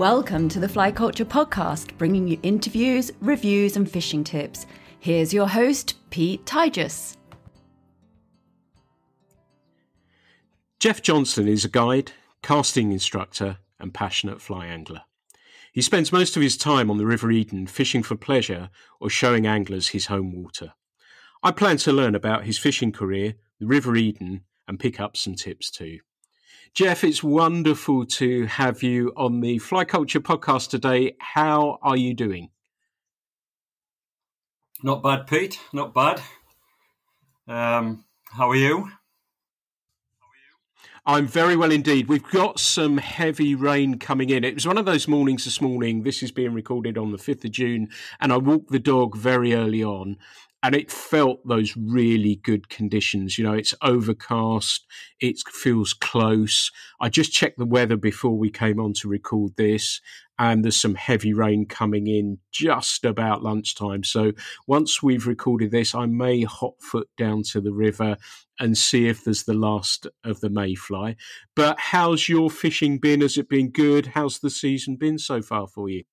Welcome to the Fly Culture Podcast, bringing you interviews, reviews, and fishing tips. Here's your host, Pete Tyjas. Geoff Johnston is a guide, casting instructor, and passionate fly angler. He spends most of his time on the River Eden fishing for pleasure or showing anglers his home water. I plan to learn about his fishing career, the River Eden, and pick up some tips too. Geoff, it's wonderful to have you on the Fly Culture podcast today. How are you doing? Not bad, Pete. Not bad. Um, how are you? I'm very well indeed. We've got some heavy rain coming in. It was one of those mornings this morning. This is being recorded on the 5th of June, and I walked the dog very early on, and it felt those really good conditions. You know, it's overcast, it feels close. I just checked the weather before we came on to record this, and there's some heavy rain coming in just about lunchtime. So once we've recorded this, I may hot foot down to the river and see if there's the last of the mayfly. But how's your fishing been? Has it been good? How's the season been so far for you?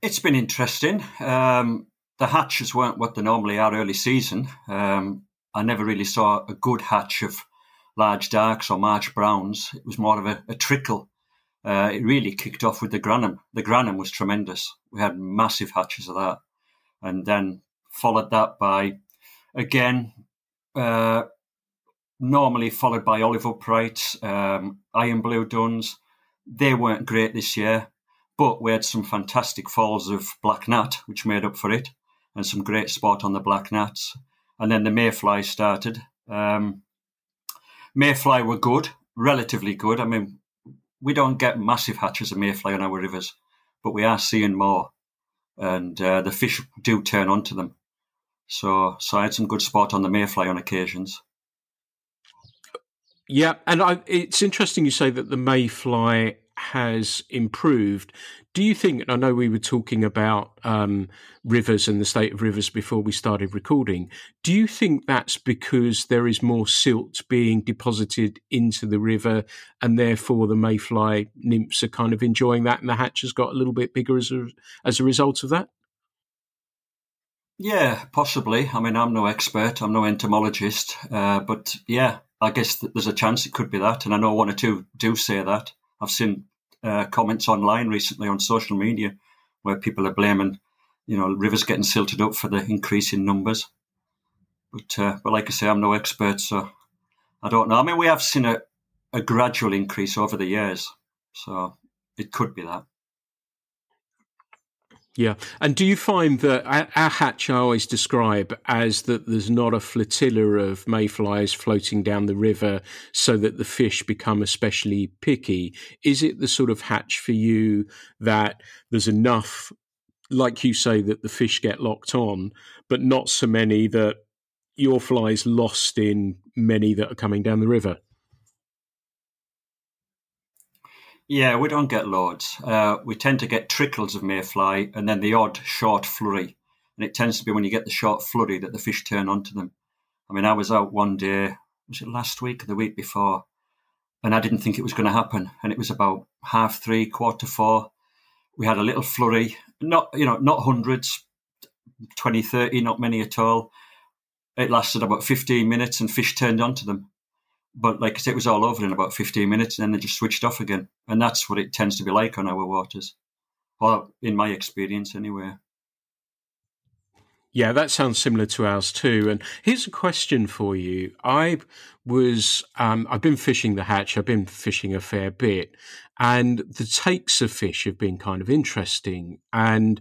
It's been interesting. Um, the hatches weren't what they normally are early season. Um, I never really saw a good hatch of large darks or March browns. It was more of a, a trickle. Uh, it really kicked off with the Grannom. The Grannom was tremendous. We had massive hatches of that. And then followed that by, again, uh, normally followed by olive uprights, um, iron blue duns. They weren't great this year, but we had some fantastic falls of black gnat, which made up for it, and some great spot on the black gnats. And then the mayfly started. Um, mayfly were good, relatively good. I mean, we don't get massive hatches of mayfly on our rivers, but we are seeing more, and uh, the fish do turn onto them. So, so I had some good spot on the mayfly on occasions. Yeah, and I, it's interesting you say that the mayfly has improved. Do you think? I know we were talking about um, rivers and the state of rivers before we started recording. Do you think that's because there is more silt being deposited into the river, and therefore the mayfly nymphs are kind of enjoying that, and the hatch has got a little bit bigger as a as a result of that? Yeah, possibly. I mean, I'm no expert, I'm no entomologist, uh, but yeah, I guess there's a chance it could be that. And I know one or two do say that. I've seen uh, comments online recently on social media where people are blaming, you know, rivers getting silted up for the increase in numbers. But, uh, but like I say, I'm no expert, so I don't know. I mean, we have seen a, a gradual increase over the years, so it could be that. Yeah. And do you find that our hatch I always describe as that there's not a flotilla of mayflies floating down the river so that the fish become especially picky? Is it the sort of hatch for you that there's enough, like you say, that the fish get locked on, but not so many that your fly's lost in many that are coming down the river? Yeah, we don't get loads. Uh, we tend to get trickles of mayfly and then the odd short flurry. And it tends to be when you get the short flurry that the fish turn onto them. I mean, I was out one day, was it last week or the week before? And I didn't think it was going to happen. And it was about half three, quarter four. We had a little flurry, not, you know, not hundreds, 20, 30, not many at all. It lasted about 15 minutes and fish turned onto them but like I said, it was all over in about 15 minutes and then they just switched off again. And that's what it tends to be like on our waters. Well, in my experience, anyway. Yeah, that sounds similar to ours too. And here's a question for you. I was, um, I've been fishing the hatch. I've been fishing a fair bit, and the takes of fish have been kind of interesting. And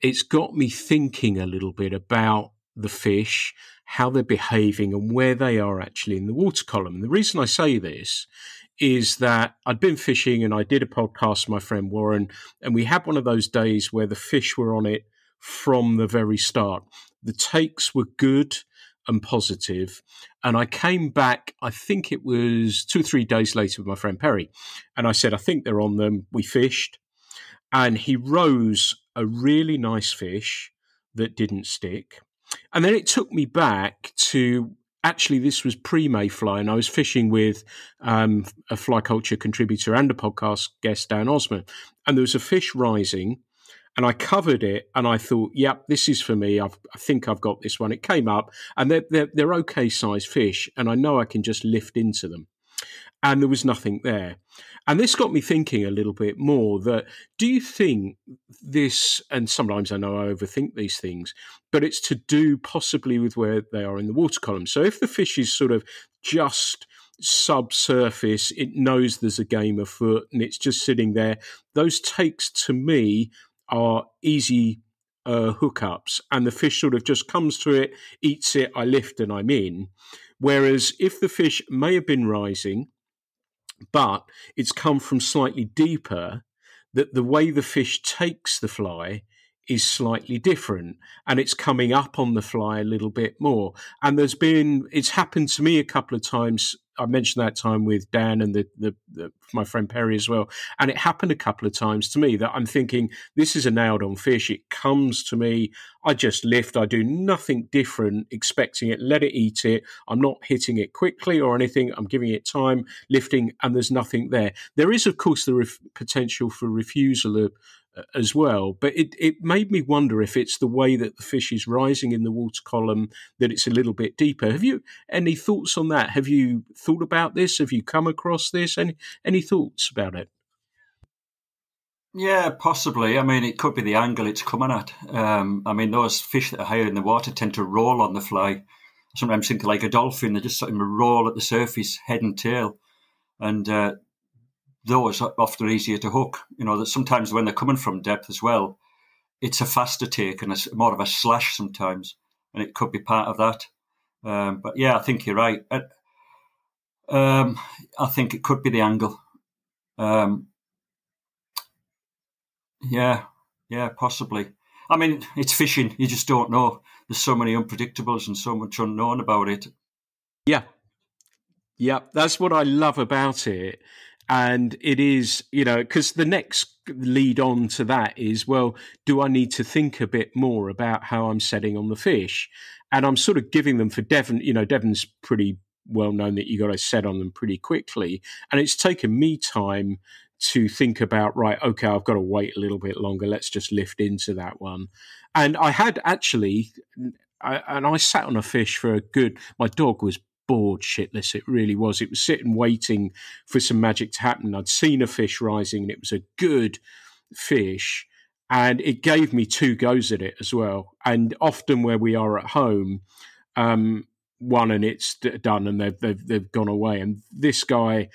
it's got me thinking a little bit about the fish how they're behaving and where they are actually in the water column. And the reason I say this is that I'd been fishing and I did a podcast with my friend Warren, and we had one of those days where the fish were on it from the very start. The takes were good and positive. and I came back, I think it was two or three days later with my friend Perry, and I said, I think they're on them. We fished, and he rose a really nice fish that didn't stick and then it took me back to actually this was pre mayfly and I was fishing with um, a fly culture contributor and a podcast guest, Dan Osman. And there was a fish rising and I covered it and I thought, yep, this is for me. I've, i think I've got this one. It came up and they're, they're, they're okay sized fish and I know I can just lift into them. And there was nothing there. And this got me thinking a little bit more that do you think this, and sometimes I know I overthink these things, but it's to do possibly with where they are in the water column. So if the fish is sort of just subsurface, it knows there's a game afoot and it's just sitting there, those takes to me are easy uh, hookups and the fish sort of just comes to it, eats it, I lift and I'm in. Whereas if the fish may have been rising, but it's come from slightly deeper, that the way the fish takes the fly is slightly different and it's coming up on the fly a little bit more. And there's been, it's happened to me a couple of times I mentioned that time with Dan and the, the, the, my friend Perry as well, and it happened a couple of times to me that I'm thinking this is a nailed on fish. It comes to me, I just lift, I do nothing different, expecting it, let it eat it. I'm not hitting it quickly or anything. I'm giving it time, lifting, and there's nothing there. There is, of course, the ref- potential for refusal of, as well. But it, it made me wonder if it's the way that the fish is rising in the water column that it's a little bit deeper. Have you any thoughts on that? Have you thought about this? Have you come across this? Any any thoughts about it? Yeah, possibly. I mean, it could be the angle it's coming at. Um, I mean, those fish that are higher in the water tend to roll on the fly. Sometimes think like a dolphin; they just sort of roll at the surface, head and tail, and uh, those often easier to hook. You know, that sometimes when they're coming from depth as well, it's a faster take and it's more of a slash sometimes, and it could be part of that. Um, but yeah, I think you're right. Um, I think it could be the angle. Um, yeah, yeah, possibly. I mean, it's fishing. You just don't know. There's so many unpredictables and so much unknown about it. Yeah. Yeah, that's what I love about it and it is you know because the next lead on to that is well do i need to think a bit more about how i'm setting on the fish? And i'm sort of giving them for devon you know devon's pretty well known that you got to set on them pretty quickly. And it's taken me time to think about right okay i've got to wait a little bit longer. Let's just lift into that one. And i had actually I, and i sat on a fish for a good my dog was bored shitless. It really was. It was sitting waiting for some magic to happen. I'd seen a fish rising and it was a good fish. And it gave me two goes at it as well. And often where we are at home, um, one and it's done and they've, they've, they've gone away. And this guy,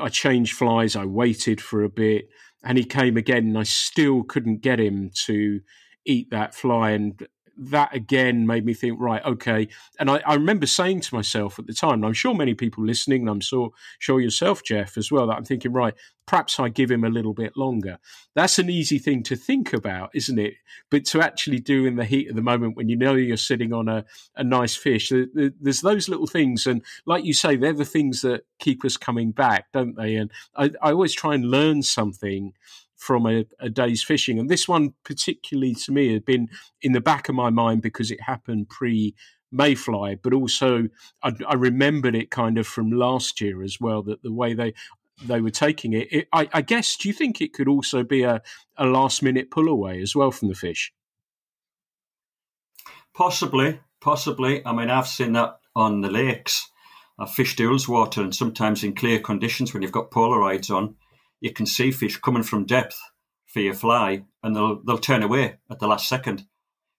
I changed flies. I waited for a bit and he came again and I still couldn't get him to eat that fly. And that again made me think, right, okay. And I, I, remember saying to myself at the time, and I'm sure many people listening, and I'm sure, yourself, Geoff, as well, that I'm thinking, right, perhaps I give him a little bit longer. That's an easy thing to think about, isn't it? But to actually do in the heat of the moment when you know you're sitting on a, a nice fish, there's those little things. And like you say, they're the things that keep us coming back, don't they? And I, I always try and learn something from a, a, day's fishing. And this one, particularly to me, had been in the back of my mind because it happened pre Mayfly, but also I, I, remembered it kind of from last year as well. That the way they they were taking it, it I, I, guess. Do you think it could also be a, a last minute pull away as well from the fish? Possibly, possibly. I mean, I've seen that on the lakes. I've fished Ullswater, and sometimes in clear conditions when you've got Polaroids on, you can see fish coming from depth for your fly, and they'll they'll turn away at the last second.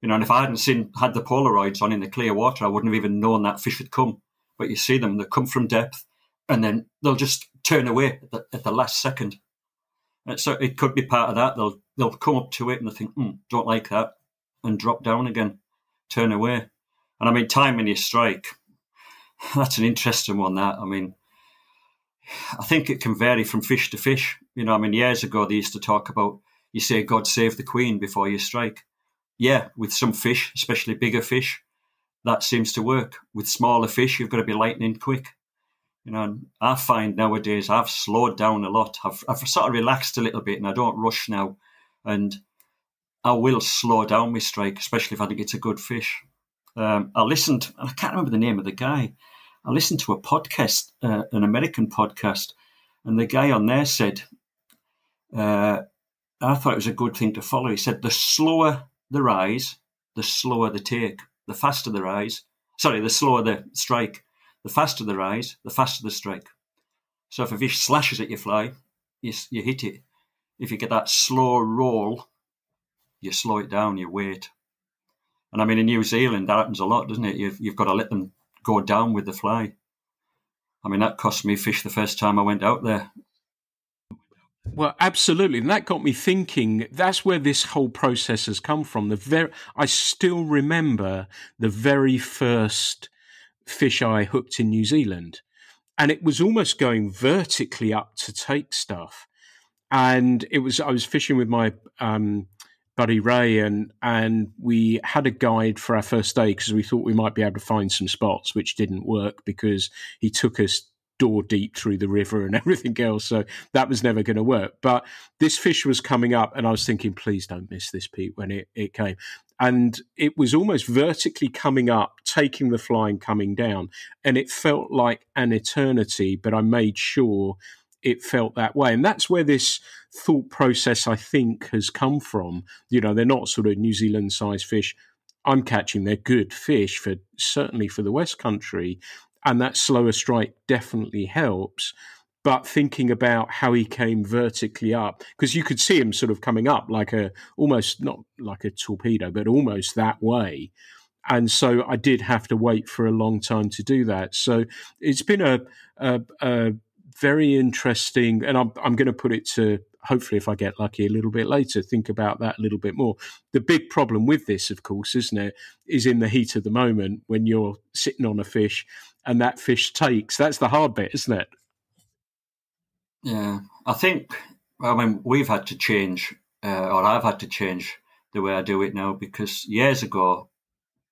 You know, and if I hadn't seen had the Polaroids on in the clear water, I wouldn't have even known that fish had come. But you see them; they come from depth, and then they'll just turn away at the, at the last second. And so it could be part of that. They'll they'll come up to it and they think, mm, "Don't like that," and drop down again, turn away. And I mean, timing your strike. That's an interesting one. That I mean, I think it can vary from fish to fish. You know, I mean, years ago they used to talk about you say God save the Queen before you strike. Yeah, with some fish, especially bigger fish, that seems to work. With smaller fish, you've got to be lightning quick. You know, I find nowadays I've slowed down a lot. I've, I've sort of relaxed a little bit and I don't rush now. And I will slow down my strike, especially if I think it's a good fish. Um, I listened, I can't remember the name of the guy I listened to a podcast, uh, an American podcast, and the guy on there said, uh, I thought it was a good thing to follow. He said, the slower the rise, the slower the take. The faster the rise, sorry, the slower the strike. The faster the rise, the faster the strike. So if a fish slashes at your fly, you, you hit it. If you get that slow roll, you slow it down, you wait. And I mean, in New Zealand, that happens a lot, doesn't it? You've, you've got to let them go down with the fly. I mean, that cost me fish the first time I went out there. Well, absolutely, and that got me thinking. That's where this whole process has come from. The very, I still remember the very first fish I hooked in New Zealand, and it was almost going vertically up to take stuff. And it was I was fishing with my um, buddy Ray, and and we had a guide for our first day because we thought we might be able to find some spots, which didn't work because he took us door deep through the river and everything else. So that was never going to work. But this fish was coming up, and I was thinking, please don't miss this, Pete, when it, it came. And it was almost vertically coming up, taking the fly and coming down. And it felt like an eternity, but I made sure it felt that way. And that's where this thought process, I think, has come from. You know, they're not sort of New Zealand sized fish. I'm catching they're good fish for certainly for the West Country, and that slower strike definitely helps. But thinking about how he came vertically up, because you could see him sort of coming up like a almost not like a torpedo, but almost that way. And so I did have to wait for a long time to do that. So it's been a, a, a very interesting, and I'm, I'm going to put it to hopefully, if I get lucky a little bit later, think about that a little bit more. The big problem with this, of course, isn't it, is in the heat of the moment when you're sitting on a fish and that fish takes. That's the hard bit, isn't it? Yeah, I think. I mean, we've had to change, uh, or I've had to change the way I do it now because years ago,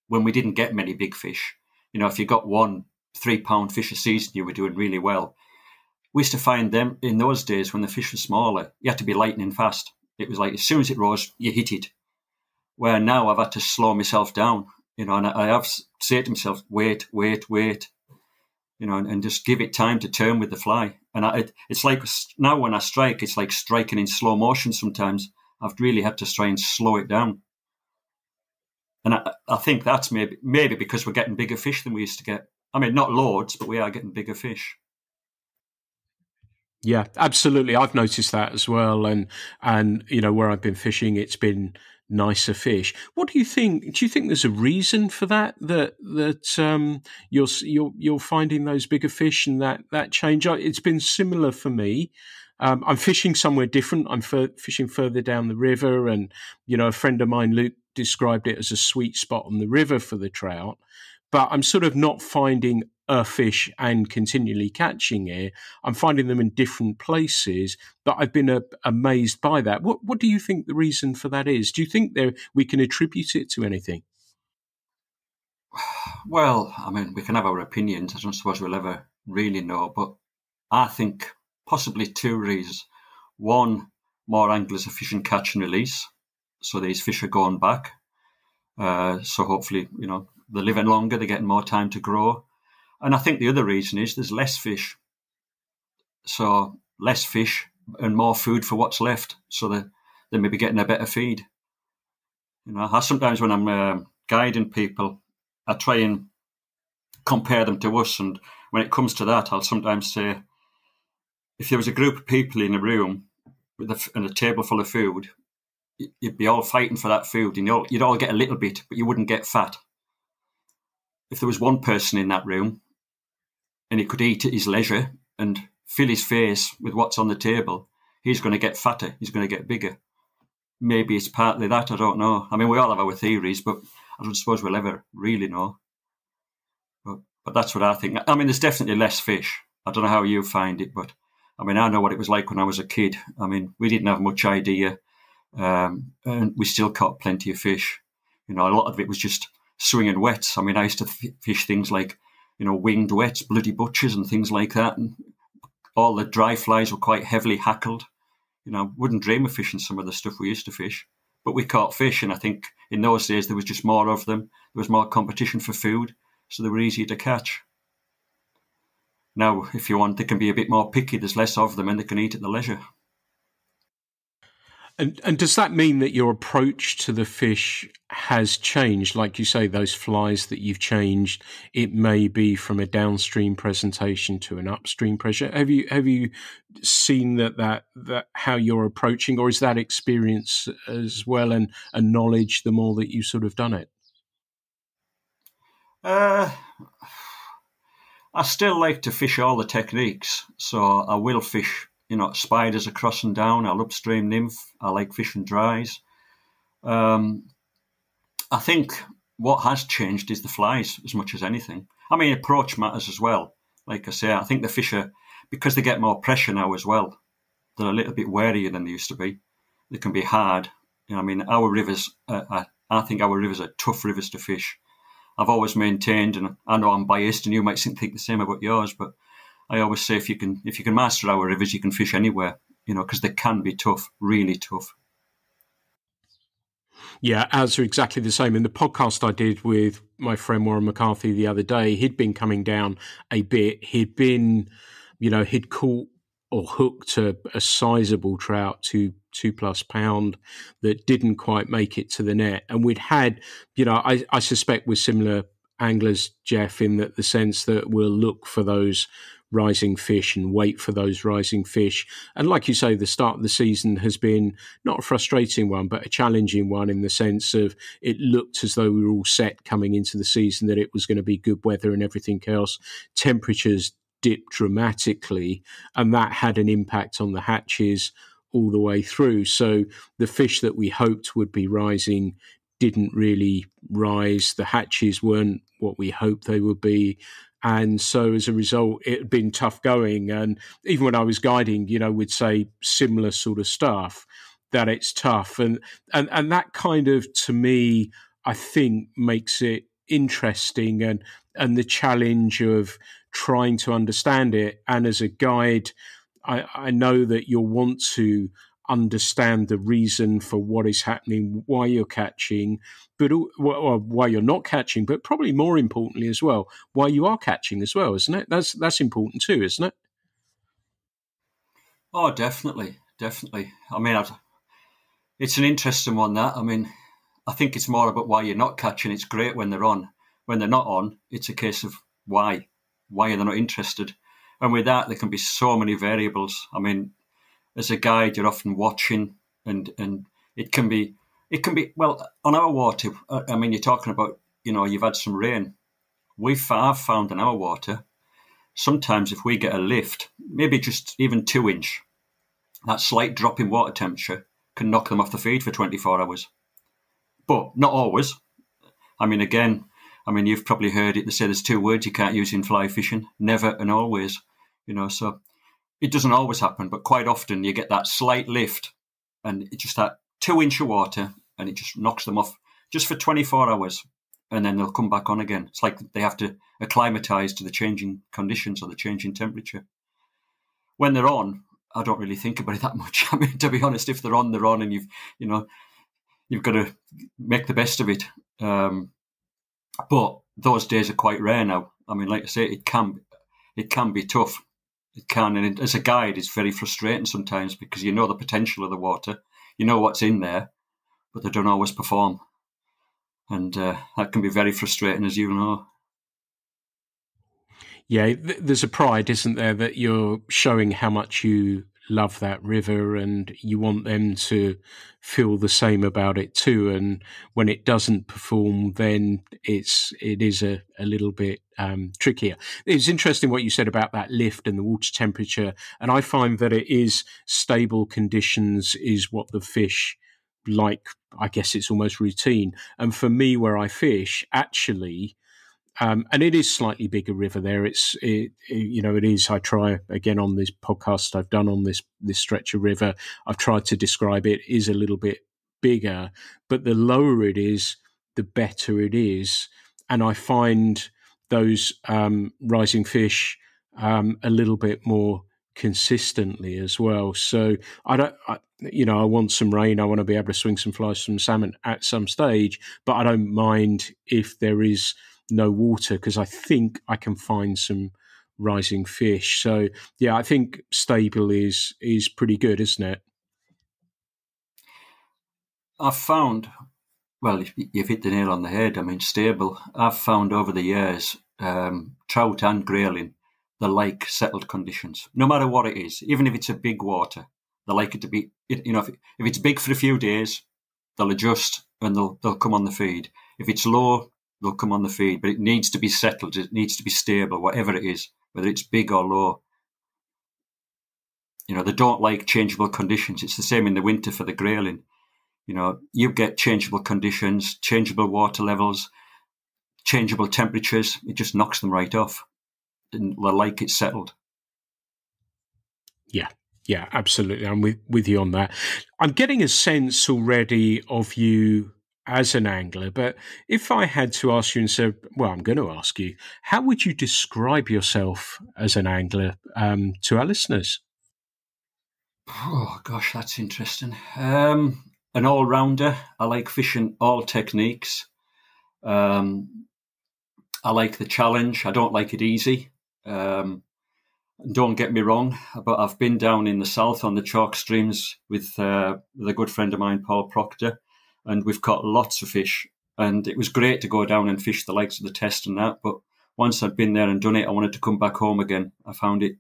when we didn't get many big fish, you know, if you got one three pound fish a season, you were doing really well. We used to find them in those days when the fish was smaller. You had to be lightning fast. It was like as soon as it rose, you hit it. Where now I've had to slow myself down, you know, and I have said to myself, wait, wait, wait you know, and, and, just give it time to turn with the fly. And I, it, it's like now when I strike, it's like striking in slow motion. Sometimes I've really had to try and slow it down. And I, I think that's maybe maybe because we're getting bigger fish than we used to get. I mean, not loads, but we are getting bigger fish. Yeah, absolutely. I've noticed that as well. And and you know where I've been fishing, it's been nicer fish. What do you think? Do you think there's a reason for that? That that um, you're you're you're finding those bigger fish and that that change? It's been similar for me. Um, I'm fishing somewhere different. I'm fishing further down the river, and you know, a friend of mine, Luke, described it as a sweet spot on the river for the trout. But I'm sort of not finding a fish and continually catching it. I'm finding them in different places, but I've been uh, amazed by that. What What do you think the reason for that is? Do you think there we can attribute it to anything? Well, I mean, we can have our opinions. I don't suppose we'll ever really know, but I think possibly two reasons. One, more anglers are fishing catch and release, so these fish are going back. Uh, so hopefully, you know, they're living longer, they're getting more time to grow. And I think the other reason is there's less fish. So less fish and more food for what's left. So they they may be getting a better feed. You know, I sometimes when I'm uh, guiding people, I try and compare them to us. And when it comes to that, I'll sometimes say, if there was a group of people in a room with a, and a table full of food, you'd be all fighting for that food, and you'd all, you'd all get a little bit, but you wouldn't get fat. If there was one person in that room and he could eat at his leisure and fill his face with what's on the table, he's going to get fatter. He's going to get bigger. Maybe it's partly that. I don't know. I mean, we all have our theories, but I don't suppose we'll ever really know. But, but that's what I think. I mean, there's definitely less fish. I don't know how you find it, but I mean, I know what it was like when I was a kid. I mean, we didn't have much idea, um, and we still caught plenty of fish. You know, a lot of it was just swinging wets. I mean, I used to fish things like you know, winged wets, bloody butchers, and things like that. And all the dry flies were quite heavily hackled. You know, wouldn't dream of fishing some of the stuff we used to fish, but we caught fish, and I think in those days there was just more of them. There was more competition for food, so they were easier to catch. now, if you want, they can be a bit more picky. There's less of them, and they can eat at the leisure. And, and does that mean that your approach to the fish has changed? Like you say, those flies that you've changed, it may be from a downstream presentation to an upstream pressure. Have you have you seen that that that how you're approaching, or is that experience as well and, and knowledge the more that you sort of done it? Uh, I still like to fish all the techniques, so I will fish you know, spiders are crossing down. I'll upstream nymph. I like fishing dries. Um, I think what has changed is the flies as much as anything. I mean, approach matters as well. Like I say, I think the fish are, because they get more pressure now as well, they're a little bit warier than they used to be. They can be hard. You know, I mean, our rivers, I think our rivers are tough rivers to fish. I've always maintained, and I know I'm biased, and you might think the same about yours, but I always say if you can if you can master our rivers, you can fish anywhere. You know, because they can be tough, really tough. Yeah, ours are exactly the same. In the podcast I did with my friend Warren McCarthy the other day, he'd been coming down a bit. He'd been, you know, he'd caught or hooked a, a sizable trout, two two plus pound, that didn't quite make it to the net. And we'd had, you know, I, I suspect we're similar anglers, Geoff, in that the sense that we'll look for those rising fish and wait for those rising fish. And like you say, the start of the season has been not a frustrating one, but a challenging one in the sense of it looked as though we were all set coming into the season that it was going to be good weather and everything else. Temperatures dipped dramatically, and that had an impact on the hatches all the way through. So the fish that we hoped would be rising didn't really rise. The hatches weren't what we hoped they would be. And so as a result, it had been tough going. And even when I was guiding, you know, we'd say similar sort of stuff that it's tough. And, and, and that kind of, to me, I think makes it interesting and, and the challenge of trying to understand it. And as a guide, I, I know that you'll want to understand the reason for what is happening, why you're catching, but why you're not catching, but probably more importantly as well, why you are catching as well, isn't it? That's that's important too, isn't it? Oh, definitely, definitely. I mean, I've, it's an interesting one. That I mean, I think it's more about why you're not catching. It's great when they're on. When they're not on, it's a case of why. Why are they not interested? And with that, there can be so many variables. I mean, as a guide, you're often watching, and and it can be it can be well on our water. Uh, I mean, you're talking about you know you've had some rain. We've found in our water sometimes if we get a lift, maybe just even two inch, that slight drop in water temperature can knock them off the feed for 24 hours. But not always. I mean, again, I mean, you've probably heard it. They say there's two words you can't use in fly fishing: never and always. You know, so it doesn't always happen, but quite often you get that slight lift and it's just that two inch of water and it just knocks them off just for 24 hours and then they'll come back on again. It's like they have to acclimatize to the changing conditions or the changing temperature. When they're on, I don't really think about it that much. I mean, to be honest, if they're on, they're on, and you've you know you've got to make the best of it. Um, but those days are quite rare now. I mean, like I say, it can it can be tough it can, and as a guide, it's very frustrating sometimes because you know the potential of the water, you know what's in there, but they don't always perform, and uh, that can be very frustrating, as you know. Yeah, there's a pride, isn't there, that you're showing how much you love that river and you want them to feel the same about it too. And when it doesn't perform then it's it is a, a little bit um, trickier. It's interesting what you said about that lift and the water temperature and i find that it is stable conditions is what the fish like i guess it's almost routine. And for me where i fish actually um, and it is slightly bigger river there. It's it, it, you know it is. I try again on this podcast I've done on this this stretch of river. I've tried to describe it is a little bit bigger, but the lower it is, the better it is. And I find those um, rising fish um, a little bit more consistently as well. So I don't, I, you know, I want some rain. I want to be able to swing some flies, some salmon at some stage, but I don't mind if there is no water because I think I can find some rising fish. So yeah, I think stable is is pretty good, isn't it? I've found, well, you've hit the nail on the head. I mean, stable. I've found over the years, um, trout and grayling, they like settled conditions, no matter what it is. Even if it's a big water, they like it to be. You know, if, if it's big for a few days, they'll adjust and they'll they'll come on the feed. If it's low, they'll come on the feed, but it needs to be settled. It needs to be stable, whatever it is, whether it's big or low. You know, they don't like changeable conditions. It's the same in the winter for the grayling. You know, you get changeable conditions, changeable water levels, changeable temperatures. It just knocks them right off. And they like it settled. Yeah, yeah, absolutely. I'm with, with you on that. I'm getting a sense already of you as an angler, but if I had to ask you and say, well, I'm going to ask you, how would you describe yourself as an angler um, to our listeners? Oh, gosh, that's interesting. Um, an all rounder. I like fishing all techniques. Um, I like the challenge. I don't like it easy. Um, don't get me wrong, but I've been down in the south on the chalk streams with, uh, with a good friend of mine, Paul Proctor, and we've caught lots of fish. And it was great to go down and fish the likes of the test and that. But once I'd been there and done it, I wanted to come back home again. I found it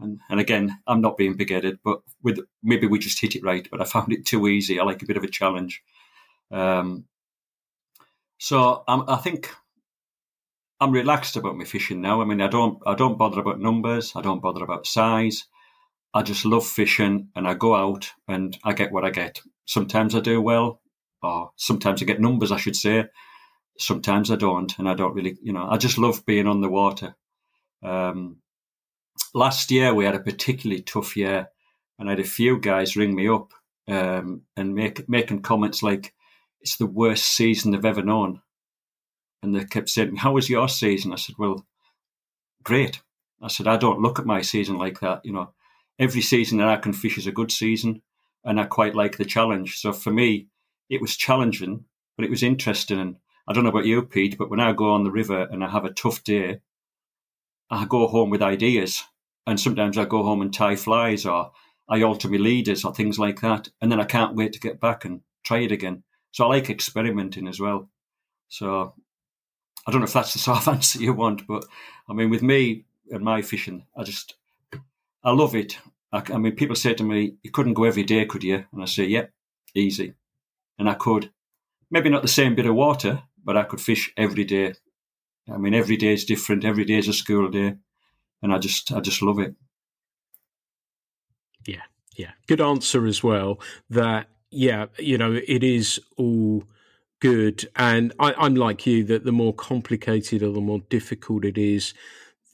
and, and again, I'm not being big headed, but with maybe we just hit it right. But I found it too easy. I like a bit of a challenge. Um, so I'm, I think I'm relaxed about my fishing now. I mean, I don't I don't bother about numbers. I don't bother about size. I just love fishing, and I go out and I get what I get. Sometimes I do well, or sometimes I get numbers, I should say. Sometimes I don't, and I don't really, you know, I just love being on the water. Um, last year we had a particularly tough year, and I had a few guys ring me up um, and make making comments like, "It's the worst season they've ever known," and they kept saying, "How was your season?" I said, "Well, great." I said, "I don't look at my season like that. You know, every season that I can fish is a good season, and I quite like the challenge. So for me, it was challenging, but it was interesting. And I don't know about you, Pete, but when I go on the river and I have a tough day, I go home with ideas and sometimes I go home and tie flies or I alter my leaders or things like that. And then I can't wait to get back and try it again. So I like experimenting as well. So I don't know if that's the sort of answer you want, but I mean, with me and my fishing, I just, I love it. I, I mean, people say to me, you couldn't go every day, could you? And I say, yep, yeah, easy. And I could. Maybe not the same bit of water, but I could fish every day. I mean, every day is different. Every day is a school day and I just I just love it. Yeah, yeah, good answer as well. That yeah, you know, it is all good, and I, I'm like you that the more complicated or the more difficult it is,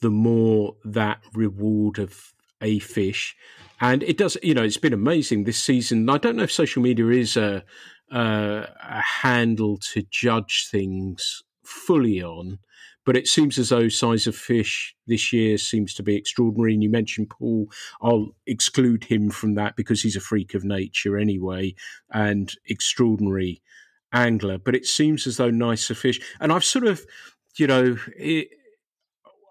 the more that reward of a fish. And it does, you know, it's been amazing this season. I don't know if social media is a, a, a handle to judge things fully on, but it seems as though size of fish this year seems to be extraordinary. And you mentioned Paul. I'll exclude him from that because he's a freak of nature anyway, and extraordinary angler. But it seems as though nicer fish, and I've sort of, you know, it,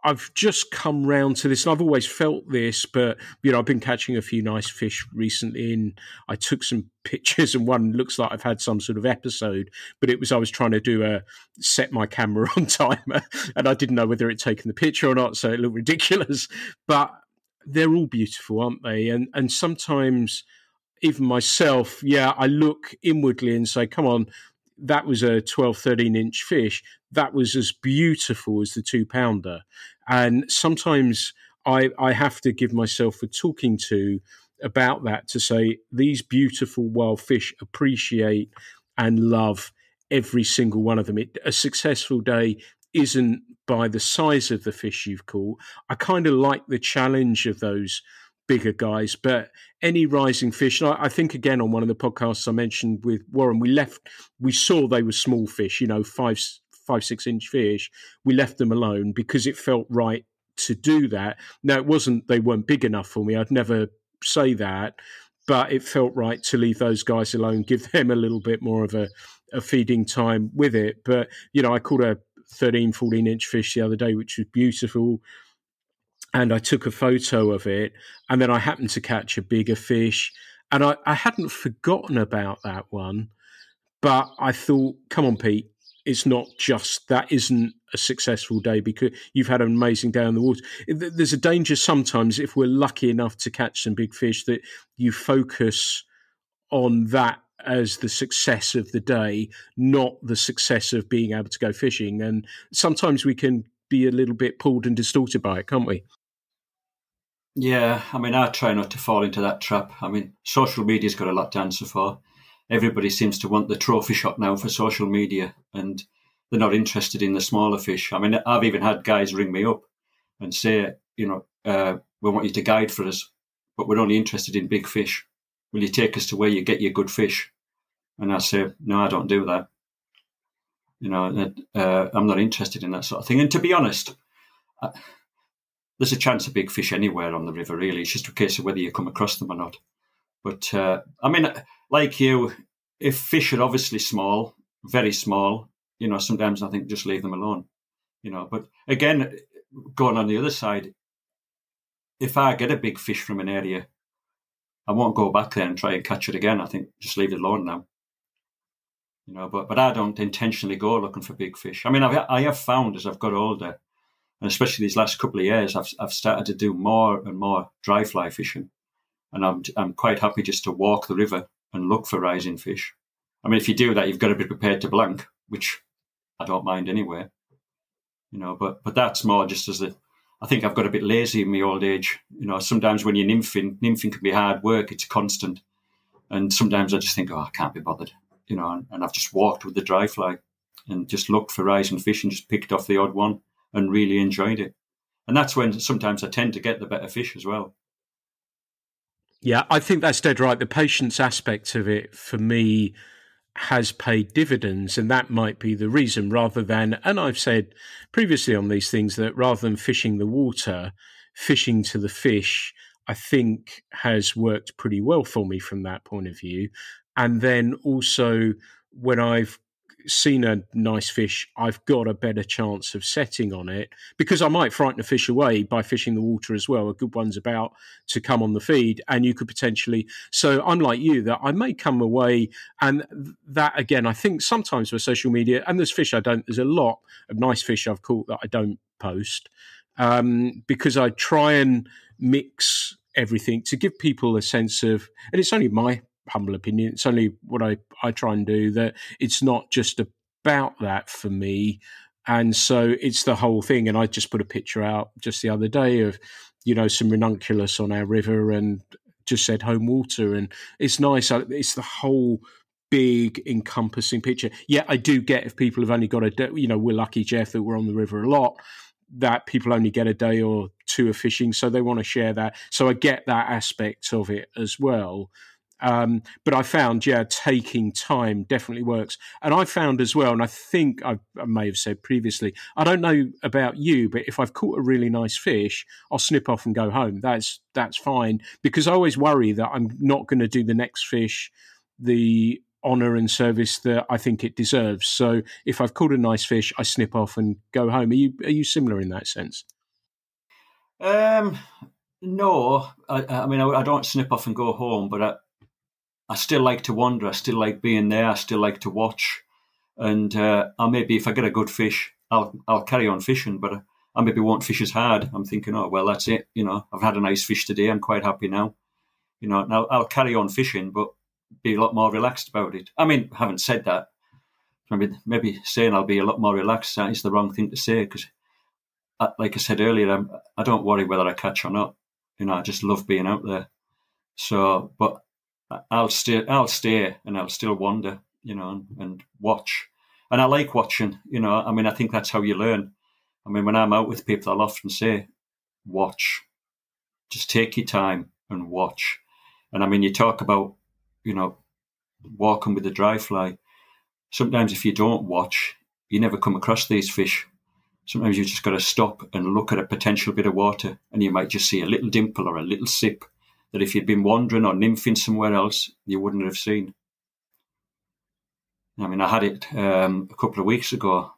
I've just come round to this, and I've always felt this, but you know, I've been catching a few nice fish recently, and I took some pictures, and one looks like I've had some sort of episode, but it was I was trying to do a set my camera on timer, and I didn't know whether it'd taken the picture or not, so it looked ridiculous. But they're all beautiful, aren't they? And and sometimes even myself, yeah, I look inwardly and say, come on, that was a 12, 13 inch fish. That was as beautiful as the two pounder. And sometimes I, I have to give myself a talking to about that to say these beautiful wild fish appreciate and love every single one of them. It, a successful day isn't by the size of the fish you've caught. I kind of like the challenge of those bigger guys, but any rising fish. I, I, think again on one of the podcasts I mentioned with Warren, we left, we saw they were small fish, you know, five, five, six inch fish. We left them alone because it felt right to do that. Now it wasn't, they weren't big enough for me. I'd never say that, but it felt right to leave those guys alone, give them a little bit more of a, a feeding time with it. But, you know, I caught a 13, 14 inch fish the other day, which was beautiful and I took a photo of it, and then I happened to catch a bigger fish, and I, I hadn't forgotten about that one, but I thought, come on, Pete, it's not just that isn't a successful day because you've had an amazing day on the water. There's a danger sometimes if we're lucky enough to catch some big fish that you focus on that as the success of the day, not the success of being able to go fishing. And sometimes we can be a little bit pulled and distorted by it, can't we? Yeah, I mean, I try not to fall into that trap. I mean, social media's got a lot to answer for. Everybody seems to want the trophy shot now for social media, and they're not interested in the smaller fish. I mean, I've even had guys ring me up and say, you know, uh, we want you to guide for us, but we're only interested in big fish. Will you take us to where you get your good fish? And I say, no, I don't do that. You know, uh, I'm not interested in that sort of thing. And to be honest, I, there's a chance of big fish anywhere on the river, really. It's just a case of whether you come across them or not. But uh, I mean, like you, if fish are obviously small, very small, you know, sometimes I think just leave them alone. You know, but again, going on the other side, if I get a big fish from an area, I won't go back there and try and catch it again. I think just leave it alone now. You know, but but I don't intentionally go looking for big fish. I mean, I've, I have found as I've got older, and especially these last couple of years, I've I've started to do more and more dry fly fishing, and I'm I'm quite happy just to walk the river and look for rising fish. I mean, if you do that, you've got to be prepared to blank, which I don't mind anyway. You know, but but that's more just as a I think I've got a bit lazy in my old age. You know, sometimes when you're nymphing, nymphing can be hard work. It's constant, and sometimes I just think, oh, I can't be bothered. You know, and, and I've just walked with the dry fly and just looked for rising fish and just picked off the odd one and really enjoyed it. And that's when sometimes I tend to get the better fish as well. Yeah, I think that's dead right. The patience aspect of it for me has paid dividends, and that might be the reason rather than, and I've said previously on these things that rather than fishing the water, fishing to the fish, I think has worked pretty well for me from that point of view. And then also when I've seen a nice fish, I've got a better chance of setting on it because I might frighten a fish away by fishing the water as well. A good one's about to come on the feed, and you could potentially. So, unlike you, that I may come away, and that again, I think sometimes with social media, and there's fish I don't, there's a lot of nice fish I've caught that I don't post um, because I try and mix everything to give people a sense of, and it's only my humble opinion. It's only what I, I try and do that it's not just about that for me. And so it's the whole thing. And I just put a picture out just the other day of, you know, some ranunculus on our river and just said home water. And it's nice. Uh, it's the whole big encompassing picture. Yeah, I do get if people have only got a day, you know, we're lucky, Geoff, that we're on the river a lot, that people only get a day or two of fishing. So they want to share that. So I get that aspect of it as well. Um, but I found, yeah, taking time definitely works. And I found as well, and I think I, I, may have said previously, I don't know about you, but if I've caught a really nice fish, I'll snip off and go home. That's that's fine because I always worry that I'm not going to do the next fish the honor and service that I think it deserves. So if I've caught a nice fish, I snip off and go home. Are you are you similar in that sense? Um, no, I, I mean I, I, don't snip off and go home, but I, I still like to wander. I still like being there. I still like to watch. And uh, I maybe if I get a good fish, I'll I'll carry on fishing. But I maybe won't fish as hard. I'm thinking, oh well, that's it. You know, I've had a nice fish today. I'm quite happy now. You know, I'll, I'll carry on fishing, but be a lot more relaxed about it. I mean, I haven't said that. Maybe maybe saying I'll be a lot more relaxed is the wrong thing to say because, uh, like I said earlier, I'm, I don't worry whether I catch or not. You know, I just love being out there. So, but I'll stay, I'll stay, and I'll still wander, you know, and, and, watch. And I like watching, you know. I mean, I think that's how you learn. I mean, when I'm out with people, I'll often say, "Watch, just take your time and watch." And I mean, you talk about, you know, walking with a dry fly. Sometimes, if you don't watch, you never come across these fish. Sometimes you just got to stop and look at a potential bit of water, and you might just see a little dimple or a little sip that if you'd been wandering or nymphing somewhere else, you wouldn't have seen. I mean, I had it um, a couple of weeks ago.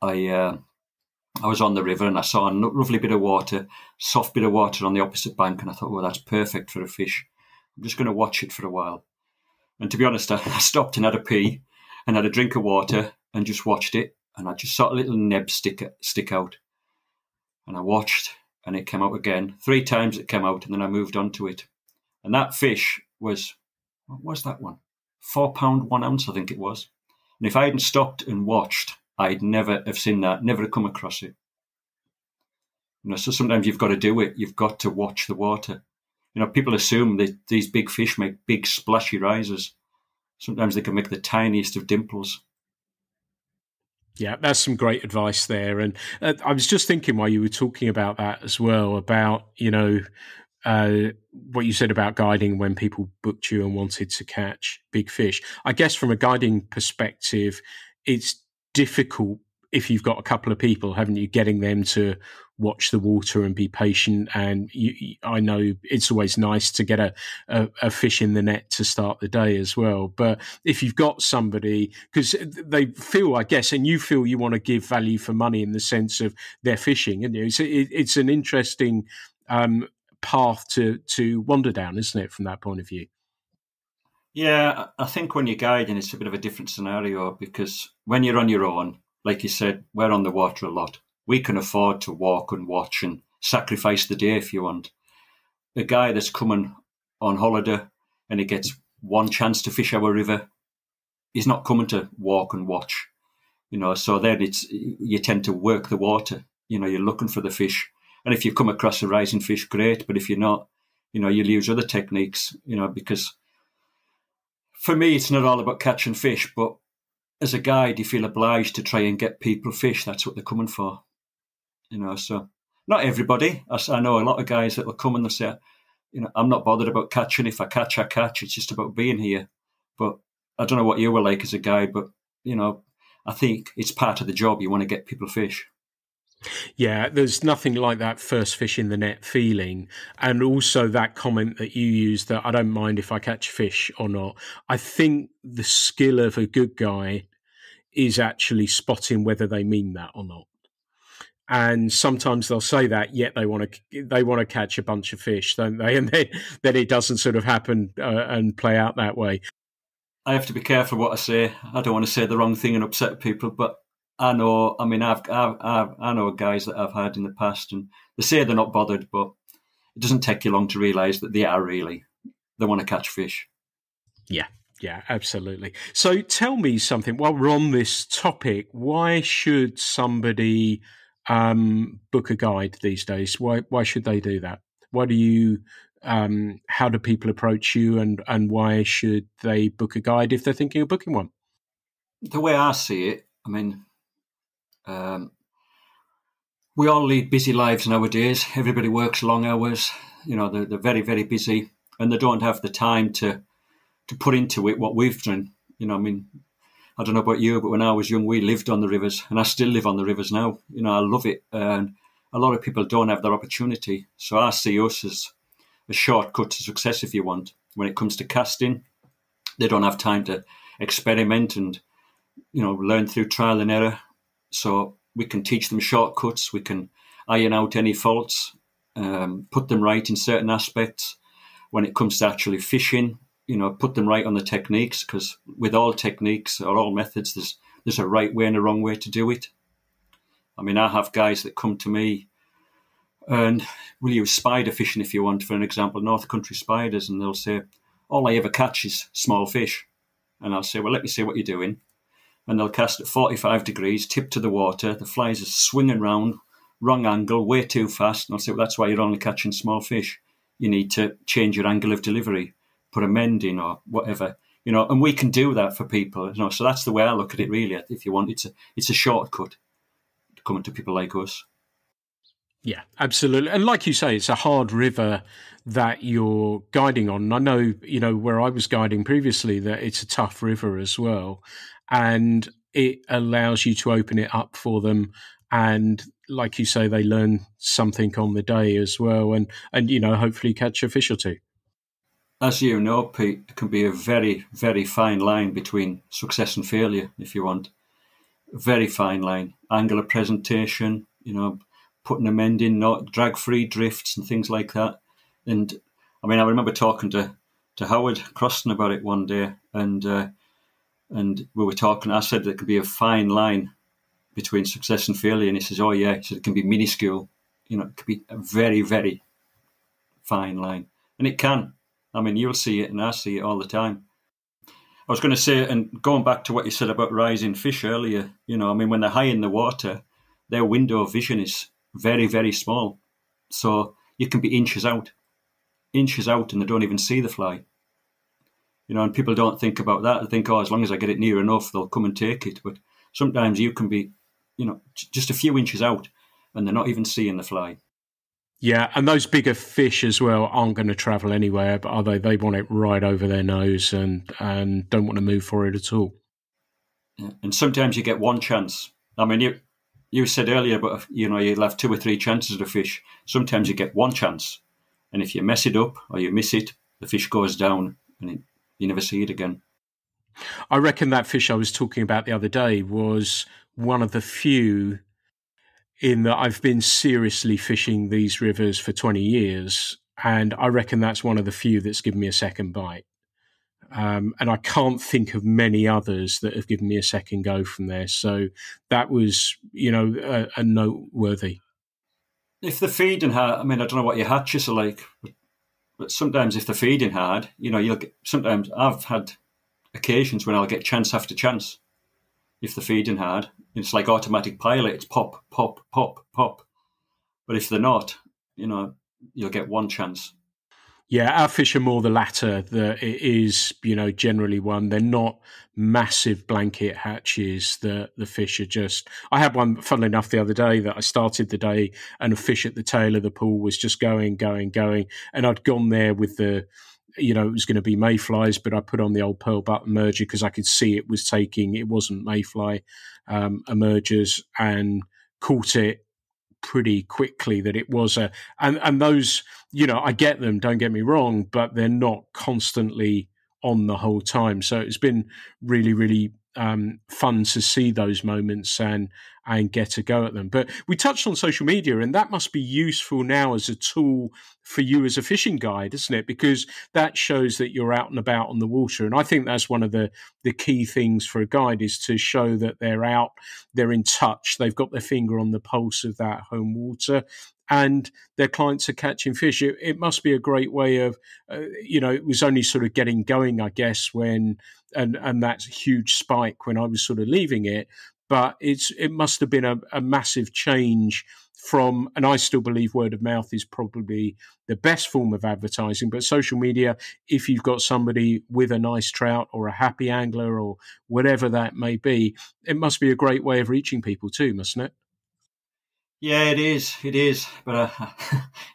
I uh, I was on the river and I saw a lovely bit of water, soft bit of water on the opposite bank, and I thought, well, that's perfect for a fish. I'm just going to watch it for a while. And to be honest, I, I stopped and had a pee and had a drink of water and just watched it. And I just saw a little neb stick stick out, and I watched, and it came out again. Three times it came out, and then I moved on to it. And that fish was, what was that one? Four pound one ounce, I think it was. And if I hadn't stopped and watched, I'd never have seen that, never have come across it. You know, so sometimes you've got to do it. You've got to watch the water. You know, people assume that these big fish make big splashy rises. Sometimes they can make the tiniest of dimples. Yeah, that's some great advice there. And uh, I was just thinking while you were talking about that as well, about, you know, uh, what you said about guiding when people booked you and wanted to catch big fish. I guess from a guiding perspective, it's difficult if you've got a couple of people, haven't you, getting them to watch the water and be patient. And you, I know it's always nice to get a, a, a, fish in the net to start the day as well. But if you've got somebody, because they feel, I guess, and you feel you want to give value for money in the sense of their fishing, and it's, it, it's an interesting um, path to to wander down, isn't it, from that point of view? Yeah, I think when you're guiding, it's a bit of a different scenario because when you're on your own, like you said, we're on the water a lot. We can afford to walk and watch and sacrifice the day if you want. A guy that's coming on holiday and he gets one chance to fish our river, he's not coming to walk and watch. You know, so then it's you tend to work the water. You know, you're looking for the fish and if you come across a rising fish, great. But if you're not, you know, you'll use other techniques, you know, because for me, it's not all about catching fish, but as a guide, you feel obliged to try and get people fish. That's what they're coming for, you know. So not everybody. I, know a lot of guys that will come and they'll say, you know, I'm not bothered about catching. If I catch, I catch. It's just about being here. But I don't know what you were like as a guide, but you know, I think it's part of the job. You want to get people fish. Yeah, there's nothing like that first fish in the net feeling. And also that comment that you used that I don't mind if I catch fish or not. I think the skill of a good guy is actually spotting whether they mean that or not. And sometimes they'll say that, yet they want to they want to catch a bunch of fish, don't they? And then then it doesn't sort of happen uh, and play out that way. I have to be careful what I say. I don't want to say the wrong thing and upset people, but I know. I mean, I've, I've, I've, i know guys that I've had in the past, and they say they're not bothered, but it doesn't take you long to realise that they are really. They want to catch fish. Yeah, yeah, absolutely. So, tell me something. While we're on this topic, why should somebody um, book a guide these days? Why, why should they do that? Why do you? Um, how do people approach you, and and why should they book a guide if they're thinking of booking one? The way I see it, I mean, um, we all lead busy lives nowadays. Everybody works long hours. You know, they're, they're very, very busy, and they don't have the time to to put into it what we've done. You know, I mean, I don't know about you, but when I was young, we lived on the rivers, and I still live on the rivers now. You know, I love it, and a lot of people don't have that opportunity. So I see us as a shortcut to success, if you want. When it comes to casting, they don't have time to experiment and you know learn through trial and error. So we can teach them shortcuts, we can iron out any faults, um, put them right in certain aspects. When it comes to actually fishing, you know, put them right on the techniques because with all techniques or all methods, there's there's a right way and a wrong way to do it. I mean, I have guys that come to me and will use spider fishing if you want, for an example, North Country spiders, and they'll say, All I ever catch is small fish. And I'll say, Well, let me see what you're doing and they'll cast at 45 degrees, tip to the water. The flies are swinging round, wrong angle, way too fast. And I'll say, well, that's why you're only catching small fish. You need to change your angle of delivery, put a mend in or whatever. You know, and we can do that for people. You know, so that's the way I look at it. Really, if you want, it's a it's a shortcut coming to people like us. Yeah, absolutely. And like you say, it's a hard river that you're guiding on. I know, you know, where I was guiding previously, that it's a tough river as well and it allows you to open it up for them. And like you say they learn something on the day as well. And and you know hopefully catch a fish or two. As you know pete it can be a very very fine line between success and failure if you want. Very fine line. Of presentation you know, putting them end in not drag free drifts and things like that. And I mean, I remember talking to, to Howard Croston about it one day, and uh, and we were talking. I said there could be a fine line between success and failure, and he says, "Oh yeah," he said it can be minuscule. You know, it could be a very, very fine line, and it can. I mean, you'll see it, and I see it all the time. I was going to say, and going back to what you said about rising fish earlier, you know, I mean, when they're high in the water, their window of vision is very, very small. So you can be inches out, inches out, and they don't even see the fly. You know, and people don't think about that. They think, oh, as long as I get it near enough, they'll come and take it. But sometimes you can be, you know, just a few inches out, and they're not even seeing the fly. Yeah, and those bigger fish as well aren't going to travel anywhere, but are they? They want it right over their nose and and don't want to move for it at all. Yeah. And sometimes you get one chance. I mean, you you said earlier, but you know you'll have two or three chances to fish. Sometimes you get one chance, and if you mess it up or you miss it, the fish goes down and it, you never see it again. I reckon that fish I was talking about the other day was one of the few in that I've been seriously fishing these rivers for 20 years. And I reckon that's one of the few that's given me a second bite. Um, and I can't think of many others that have given me a second go from there. So that was, you know, a, a noteworthy. If the feeding hard, I mean, I don't know what your hatches are like, but, sometimes if the feeding hard, you know, you'll get, sometimes I've had occasions when I'll get chance after chance if they're feeding hard. It's like automatic pilot. It's pop, pop, pop, pop. But if they're not, you know, you'll get one chance. Yeah, our fish are more the latter. That it is, you know, generally one. They're not massive blanket hatches. The the fish are just. I had one, funnily enough, the other day that I started the day, and a fish at the tail of the pool was just going, going, going, and I'd gone there with the you know, it was going to be mayflies, but I put on the old pearl butt emerger because I could see it was taking, it wasn't mayfly um, emergers and caught it pretty quickly that it was a, and, and those, you know, I get them, don't get me wrong, but they're not constantly on the whole time. So it's been really, really um, fun to see those moments and and get a go at them. But we touched on social media, and that must be useful now as a tool for you as a fishing guide, isn't it? Because that shows that you're out and about on the water, and I think that's one of the the key things for a guide is to show that they're out, they're in touch, they've got their finger on the pulse of that home water, and their clients are catching fish. It, it must be a great way of, uh, you know, it was only sort of getting going, I guess, when and and that huge spike when I was sort of leaving it. But it's it must have been a, a massive change from, and I still believe word of mouth is probably the best form of advertising. But social media, if you've got somebody with a nice trout or a happy angler or whatever that may be, it must be a great way of reaching people too, mustn't it? Yeah, it is. It is. But uh,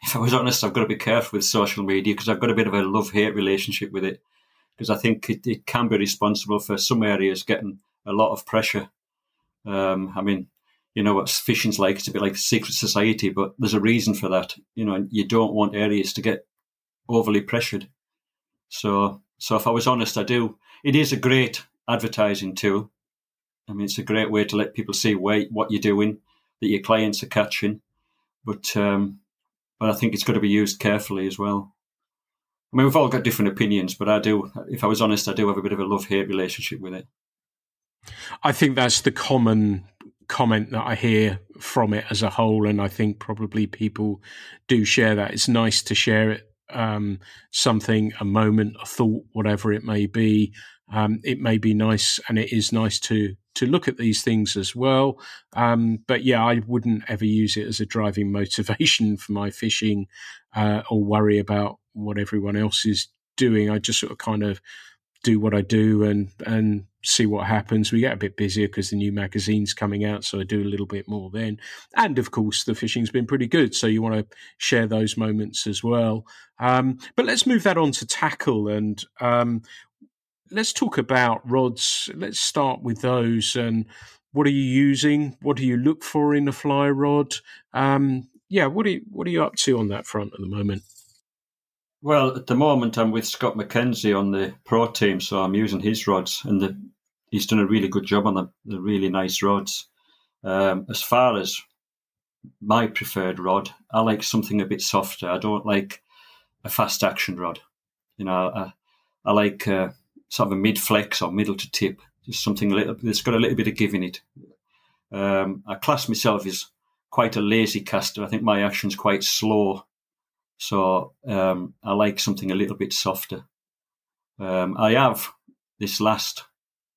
if I was honest, I've got to be careful with social media because I've got a bit of a love hate relationship with it. Because I think it, it, can be responsible for some areas getting a lot of pressure. Um, I mean, you know what fishing's like. It's a bit like a secret society, but there's a reason for that. You know, you don't want areas to get overly pressured. So, so if I was honest, I do. It is a great advertising tool. I mean, it's a great way to let people see where, what you're doing that your clients are catching. But um, but I think it's got to be used carefully as well. I mean, we've all got different opinions, but I do, if I was honest, I do have a bit of a love hate relationship with it. I think that's the common comment that I hear from it as a whole, and I think probably people do share that. It's nice to share it, um, something, a moment, a thought, whatever it may be. Um, it may be nice, and it is nice to to look at these things as well. Um, but yeah, I wouldn't ever use it as a driving motivation for my fishing uh, or worry about what everyone else is doing. I just sort of kind of do what I do and and see what happens. We get a bit busier because the new magazine's coming out, so I do a little bit more then. And of course, the fishing's been pretty good, so you want to share those moments as well. Um, but let's move that on to tackle and um, let's talk about rods. Let's start with those. And what are you using? What do you look for in a fly rod? Um, yeah, what are you, what are you up to on that front at the moment? Well, at the moment, I'm with Scott Mackenzie on the pro team, so I'm using his rods, and the, he's done a really good job on the, They're really nice rods. Um, as far as my preferred rod. I like something a bit softer. I don't like a fast action rod. You know, I, I like uh, sort of a mid flex or middle to tip, just something a little that's got a little bit of give in it. Um, I class myself as quite a lazy caster. I think my action's quite slow, so um, I like something a little bit softer. Um, I have this last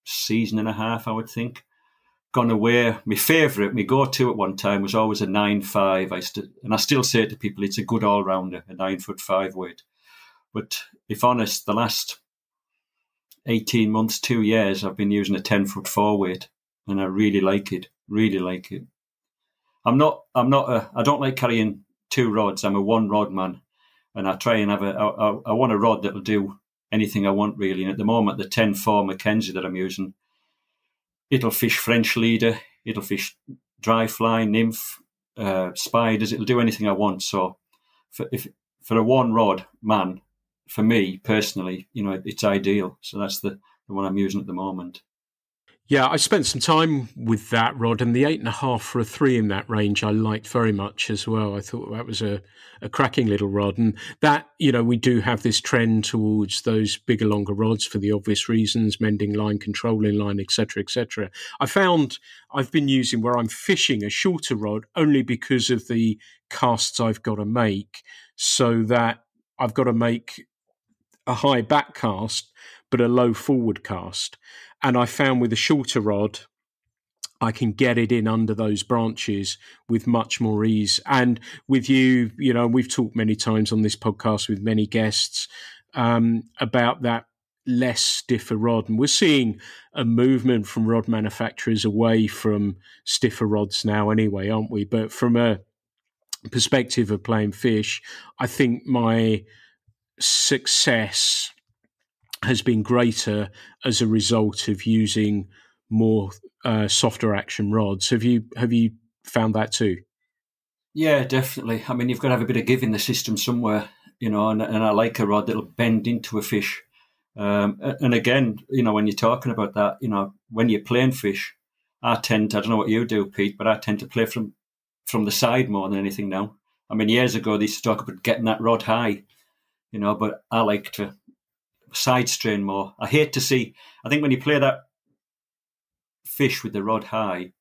season and a half, I would think, gone away. My favourite, my go-to at one time was always a nine five. I st- and I still say to people, it's a good all rounder, a nine foot five weight. But if honest, the last eighteen months, two years, I've been using a ten foot four weight, and I really like it. Really like it. I'm not. I'm not a. I don't like carrying two rods. I'm a one rod man, and I try and have a. I, I, I want a rod that'll do anything I want really. And at the moment, the 10-4 Mackenzie that I'm using it'll fish French leader, it'll fish dry fly, nymph, uh, spiders. It'll do anything I want. So, for, if for a one rod man, for me personally, you know, it's ideal. So that's the, the one I'm using at the moment. Yeah, I spent some time with that rod, and the eight and a half for a three in that range I liked very much as well. I thought that was a, a cracking little rod, and that you know we do have this trend towards those bigger, longer rods for the obvious reasons: mending line, controlling line, etc., etc. I found I've been using where I'm fishing a shorter rod only because of the casts I've got to make, so that I've got to make a high back cast but a low forward cast. And I found with a shorter rod, I can get it in under those branches with much more ease. And with you, you know, we've talked many times on this podcast with many guests um, about that less stiffer rod. And we're seeing a movement from rod manufacturers away from stiffer rods now, anyway, aren't we? But from a perspective of playing fish, I think my success has been greater as a result of using more uh, softer action rods. Have you have you found that too? Yeah, definitely. I mean, you've got to have a bit of give in the system somewhere, you know. And, and I like a rod that'll bend into a fish. Um, and again, you know, when you're talking about that, you know, when you're playing fish, I tend to, I don't know what you do, Pete, but I tend to play from from the side more than anything now. I mean, years ago they used to talk about getting that rod high, you know, but I like to side strain more. I hate to see. I think when you play that fish with the rod high,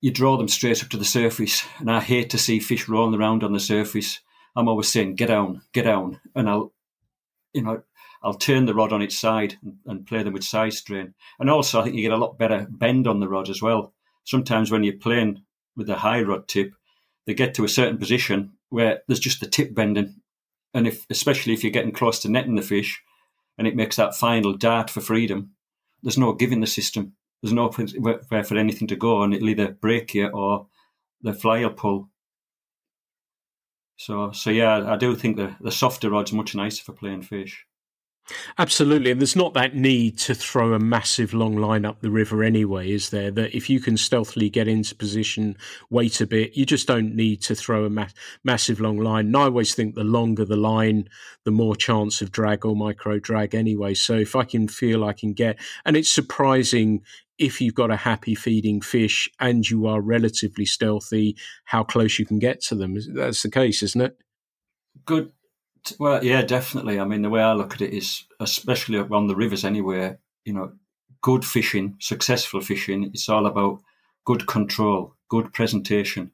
you draw them straight up to the surface, and I hate to see fish rolling around on the surface. I'm always saying, "Get down, get down," and I'll, you know, I'll turn the rod on its side and, and play them with side strain. And also, I think you get a lot better bend on the rod as well. Sometimes when you're playing with a high rod tip, they get to a certain position where there's just the tip bending and if especially if you're getting close to netting the fish, and it makes that final dart for freedom, there's no giving the system. There's no where for anything to go, and it'll either break you or the fly will pull. So, so yeah, I do think the the softer rod's much nicer for playing fish. Absolutely. And there's not that need to throw a massive long line up the river anyway, is there? That if you can stealthily get into position, wait a bit, you just don't need to throw a ma- massive long line. And I always think the longer the line, the more chance of drag or micro drag anyway. So if I can feel I can get, and it's surprising if you've got a happy feeding fish and you are relatively stealthy, how close you can get to them. That's the case, isn't it? Good well, yeah, definitely. I mean, the way I look at it is, especially on the rivers anywhere, you know, good fishing, successful fishing, it's all about good control, good presentation.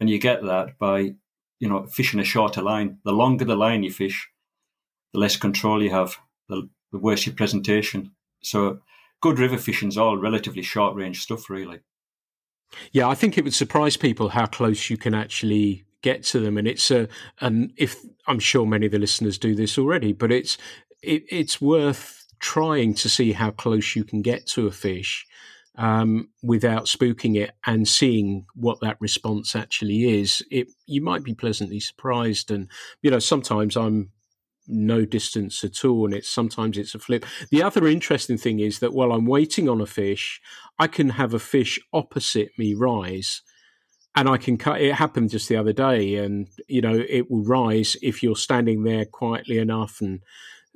And you get that by, you know, fishing a shorter line. The longer the line you fish, the less control you have, the, the worse your presentation. So good river fishing is all relatively short range stuff, really. Yeah, I think it would surprise people how close you can actually get to them. And it's a, and if I'm sure many of the listeners do this already, but it's, it, it's worth trying to see how close you can get to a fish um, without spooking it and seeing what that response actually is. It, you might be pleasantly surprised. And, you know, sometimes I'm no distance at all and it's sometimes it's a flip the other interesting thing is that while i'm waiting on a fish i can have a fish opposite me rise and I can cut. It happened just the other day, and you know it will rise if you're standing there quietly enough. And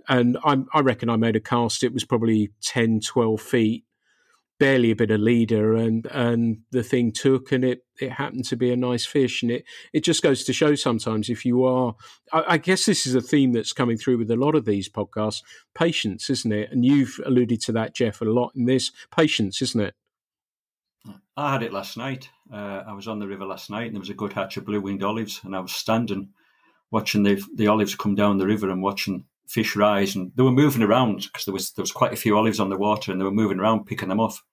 and I, I reckon I made a cast. It was probably 10, 12 feet barely a bit of leader, and and the thing took, and it it happened to be a nice fish, and it it just goes to show sometimes if you are, I, I guess this is a theme that's coming through with a lot of these podcasts, patience, isn't it? And you've alluded to that, Geoff, a lot in this patience, isn't it? I had it last night. Uh, I was on the river last night, and there was a good hatch of blue winged olives, and I was standing watching the the olives come down the river and watching fish rise, and they were moving around because there was there was quite a few olives on the water, and they were moving around picking them off.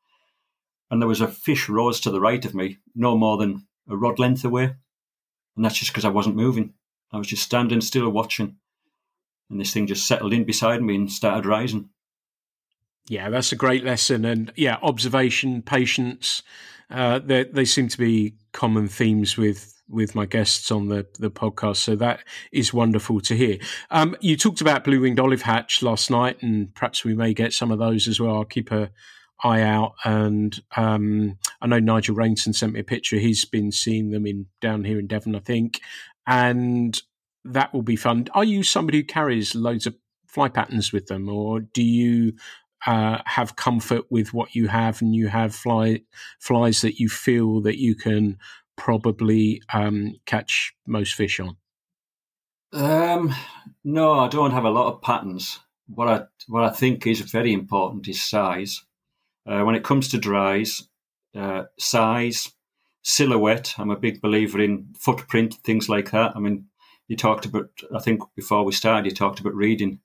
And there was a fish rose to the right of me, no more than a rod length away, and that's just because I wasn't moving. I was just standing still watching, and this thing just settled in beside me and started rising. Yeah, that's a great lesson, and yeah, observation, patience. Uh, they, seem to be common themes with with my guests on the, the podcast. So that is wonderful to hear. Um, you talked about blue winged olive hatch last night, and perhaps we may get some of those as well. I'll keep a eye out. And um, I know Nigel Rainson sent me a picture. He's been seeing them in down here in Devon, I think, and that will be fun. Are you somebody who carries loads of fly patterns with them, or do you? Uh, have comfort with what you have, and you have fly flies that you feel that you can probably um, catch most fish on? Um, no, I don't have a lot of patterns. What I what I think is very important is size. Uh, when it comes to dries, uh, size, silhouette. I'm a big believer in footprint, things like that. I mean, you talked about. I think before we started, you talked about reading.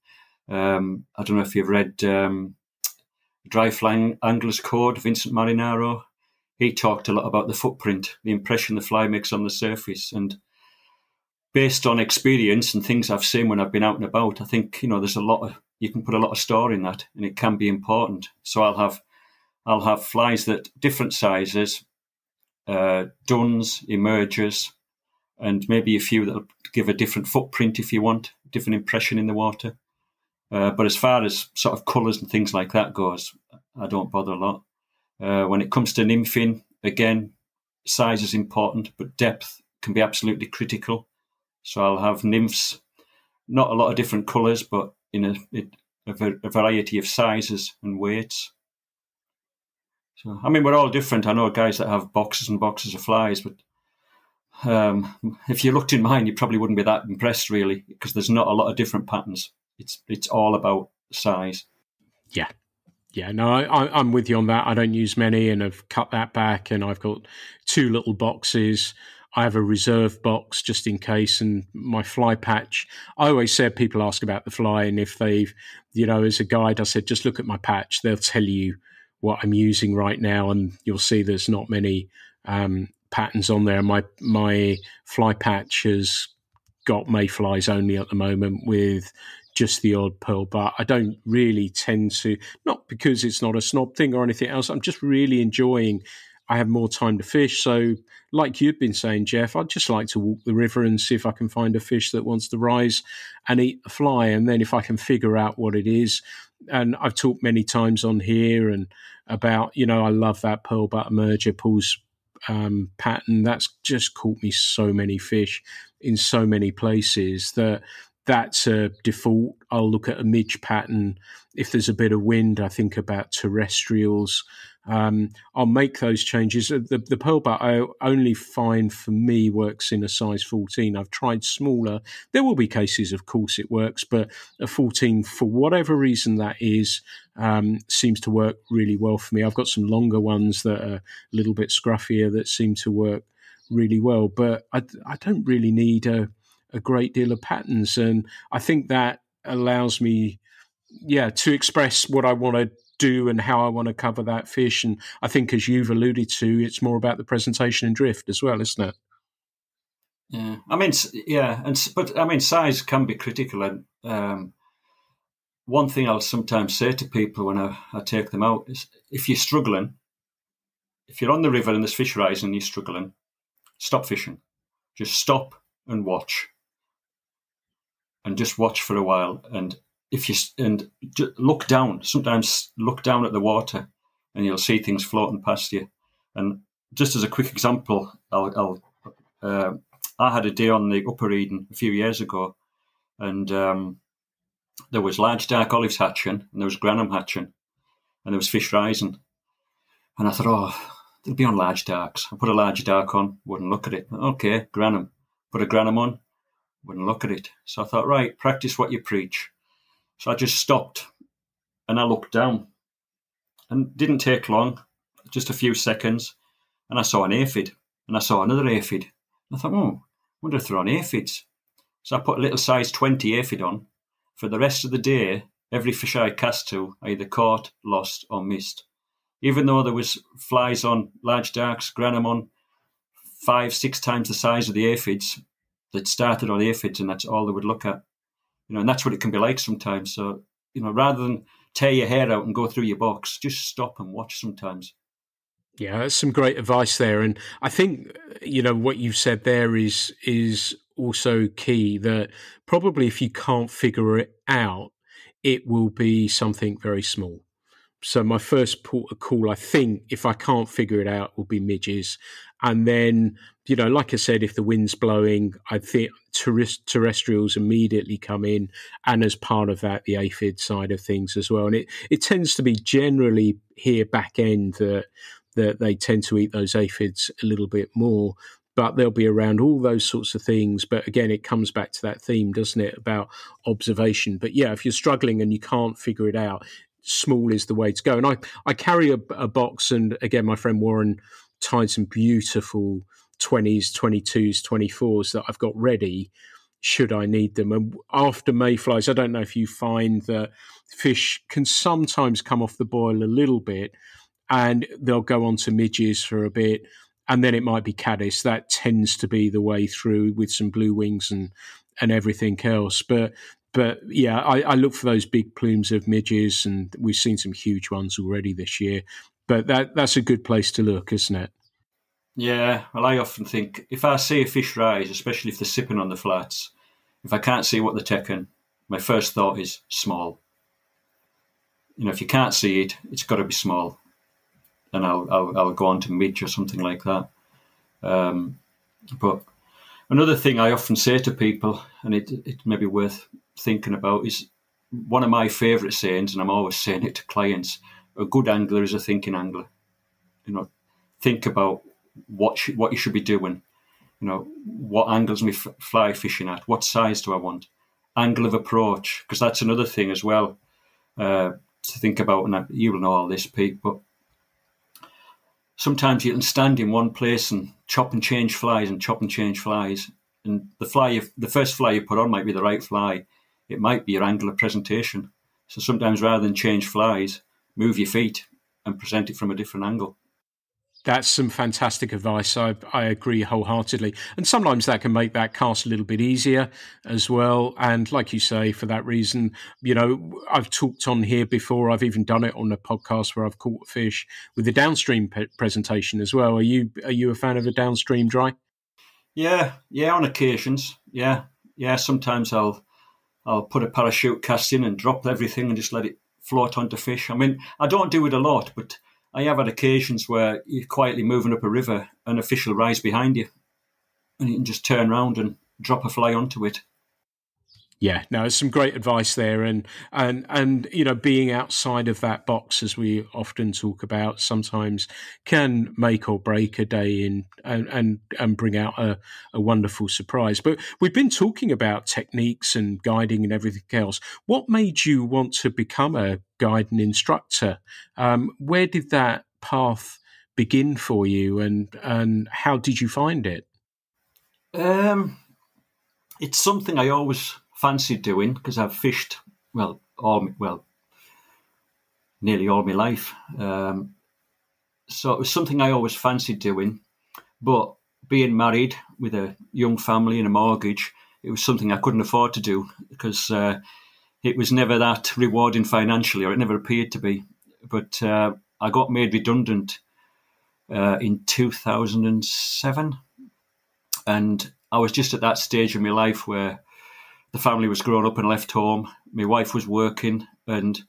Um, I don't know if you've read um, Dry Flying Angler's Code, Vincent Marinaro he talked a lot about the footprint, the impression the fly makes on the surface. And based on experience and things I've seen when I've been out and about, I think, you know, there's a lot of, you can put a lot of store in that and it can be important. So I'll have, I'll have flies that different sizes, uh, duns, emergers, and maybe a few that'll give a different footprint if you want, different impression in the water. Uh, but as far as sort of colours and things like that goes, I don't bother a lot. Uh, when it comes to nymphing, again, size is important, but depth can be absolutely critical. So I'll have nymphs, not a lot of different colours, but in a, a, a variety of sizes and weights. So I mean, we're all different. I know guys that have boxes and boxes of flies, but um, if you looked in mine, you probably wouldn't be that impressed, really, because there's not a lot of different patterns. It's it's all about size. Yeah, yeah, no, I, am with you on that. I don't use many, and I've cut that back. And I've got two little boxes. I have a reserve box just in case, and my fly patch. I always said people ask about the fly, and if they've, you know, as a guide, I said just look at my patch. They'll tell you what I'm using right now, and you'll see there's not many um, patterns on there. My my fly patch has got mayflies only at the moment with just the odd pearl, but I don't really tend to, not because it's not a snob thing or anything else. I'm just really enjoying. I have more time to fish. So, like you've been saying, Geoff, I'd just like to walk the river and see if I can find a fish that wants to rise and eat a fly. And then if I can figure out what it is, and I've talked many times on here and about, you know, I love that pearl butt emerger pulls um, pattern. That's just caught me so many fish in so many places that that's a default. I'll look at a midge pattern. If there's a bit of wind, I think about terrestrials. Um, I'll make those changes. The, the pearl butt I only find for me works in a size 14. I've tried smaller. There will be cases, of course, it works, but a 14, for whatever reason that is, um, seems to work really well for me. I've got some longer ones that are a little bit scruffier that seem to work really well, but I, I don't really need a a great deal of patterns, and I think that allows me, yeah, to express what I want to do and how I want to cover that fish. And I think, as you've alluded to, it's more about the presentation and drift as well, isn't it? Yeah, I mean, yeah, and but I mean, size can be critical. And um, one thing I'll sometimes say to people when I, I take them out is, if you're struggling, if you're on the river and there's fish rising and you're struggling, stop fishing. Just stop and watch and just watch for a while. And if you and look down, sometimes look down at the water, and you'll see things floating past you. And just as a quick example, I'll, I'll uh, I had a day on the Upper Eden a few years ago, and um, there was large dark olives hatching, and there was Grannom hatching, and there was fish rising. And I thought, oh, they'll be on large darks. I put a large dark on, wouldn't look at it. Okay, Grannom. Put a Grannom on, wouldn't look at it. So I thought, right, practice what you preach. So I just stopped and I looked down. And didn't take long, just a few seconds. And I saw an aphid and I saw another aphid. And I thought, oh, wonder if they're on aphids. So I put a little size 20 aphid on. For the rest of the day, every fish I cast to, I either caught, lost, or missed. Even though there was flies on large darks, Grannom on five, six times the size of the aphids that started on aphids, and that's all they would look at. You know, and that's what it can be like sometimes. So, you know, rather than tear your hair out and go through your box, just stop and watch sometimes. Yeah, that's some great advice there, and I think you know what you've said there is is also key. That probably if you can't figure it out, it will be something very small. So my first port of call, I think, if I can't figure it out, will be midges, and then you know, like I said, if the wind's blowing, I think terrestrials immediately come in, and as part of that, the aphid side of things as well. And it it tends to be generally here back end that that they tend to eat those aphids a little bit more but they'll be around all those sorts of things. But again, it comes back to that theme, doesn't it, about observation. But yeah, if you're struggling and you can't figure it out, small is the way to go. And I, I carry a, a box, and again, my friend Warren tied some beautiful 20s, 22s, 24s that I've got ready should I need them. And after mayflies, I don't know if you find that fish can sometimes come off the boil a little bit and they'll go on to midges for a bit and then it might be caddis. That tends to be the way through with some blue wings and and everything else. But but yeah, I, I, look for those big plumes of midges, and we've seen some huge ones already this year. But that that's a good place to look, isn't it? Yeah. Well, I often think if I see a fish rise, especially if they're sipping on the flats, if I can't see what they're taking, my first thought is small. You know, if you can't see it, it's got to be small And I'll, I'll, I'll go on to midge or something like that. Um, but another thing I often say to people, and it, it may be worth thinking about, is one of my favourite sayings, and I'm always saying it to clients: a good angler is a thinking angler. You know, think about what sh- what you should be doing. You know, what angles I f- fly fishing at? What size do I want? Angle of approach, because that's another thing as well uh, to think about. And you will know all this, Pete, but sometimes you can stand in one place and chop and change flies and chop and change flies. And the fly, you, the first fly you put on might be the right fly. It might be your angle of presentation. So sometimes rather than change flies, move your feet and present it from a different angle. That's some fantastic advice. I, I agree wholeheartedly. And sometimes that can make that cast a little bit easier as well. And like you say, for that reason, you know, I've talked on here before. I've even done it on a podcast where I've caught fish with the downstream pe- presentation as well. Are you are you a fan of a downstream dry? Yeah, yeah, on occasions. Yeah, yeah. Sometimes I'll I'll put a parachute cast in and drop everything and just let it float onto fish. I mean, I don't do it a lot, but I have had occasions where you're quietly moving up a river and a fish will rise behind you, and you can just turn around and drop a fly onto it. Yeah, no, some great advice there, and and and you know, being outside of that box, as we often talk about, sometimes can make or break a day in and and, and bring out a, a wonderful surprise. But we've been talking about techniques and guiding and everything else. What made you want to become a guide and instructor? Um, where did that path begin for you, and and how did you find it? Um, it's something I always fancied doing because I've fished well all well nearly all my life. Um, so it was something I always fancied doing, but being married with a young family and a mortgage, it was something I couldn't afford to do because uh, it was never that rewarding financially, or it never appeared to be. But uh, I got made redundant uh, in 2007, and I was just at that stage of my life where the family was grown up and left home. My wife was working, and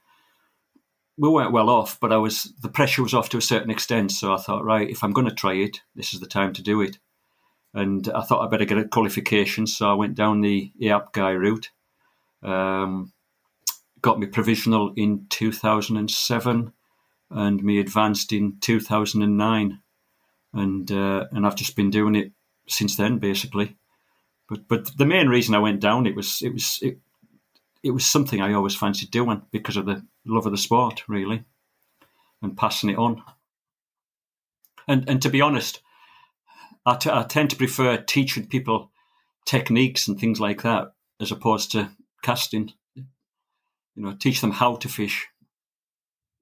we weren't well off. But I was the pressure was off to a certain extent. So I thought, right, if I'm going to try it, this is the time to do it. And I thought I'd better get a qualification, so I went down the AAPGAI route. Um, got me provisional in 2007, and me advanced in 2009, and uh, and I've just been doing it since then, basically. But but the main reason I went down it was it was it, it was something I always fancied doing because of the love of the sport, really, and passing it on. And and to be honest, I, t- I tend to prefer teaching people techniques and things like that as opposed to casting. You know, teach them how to fish.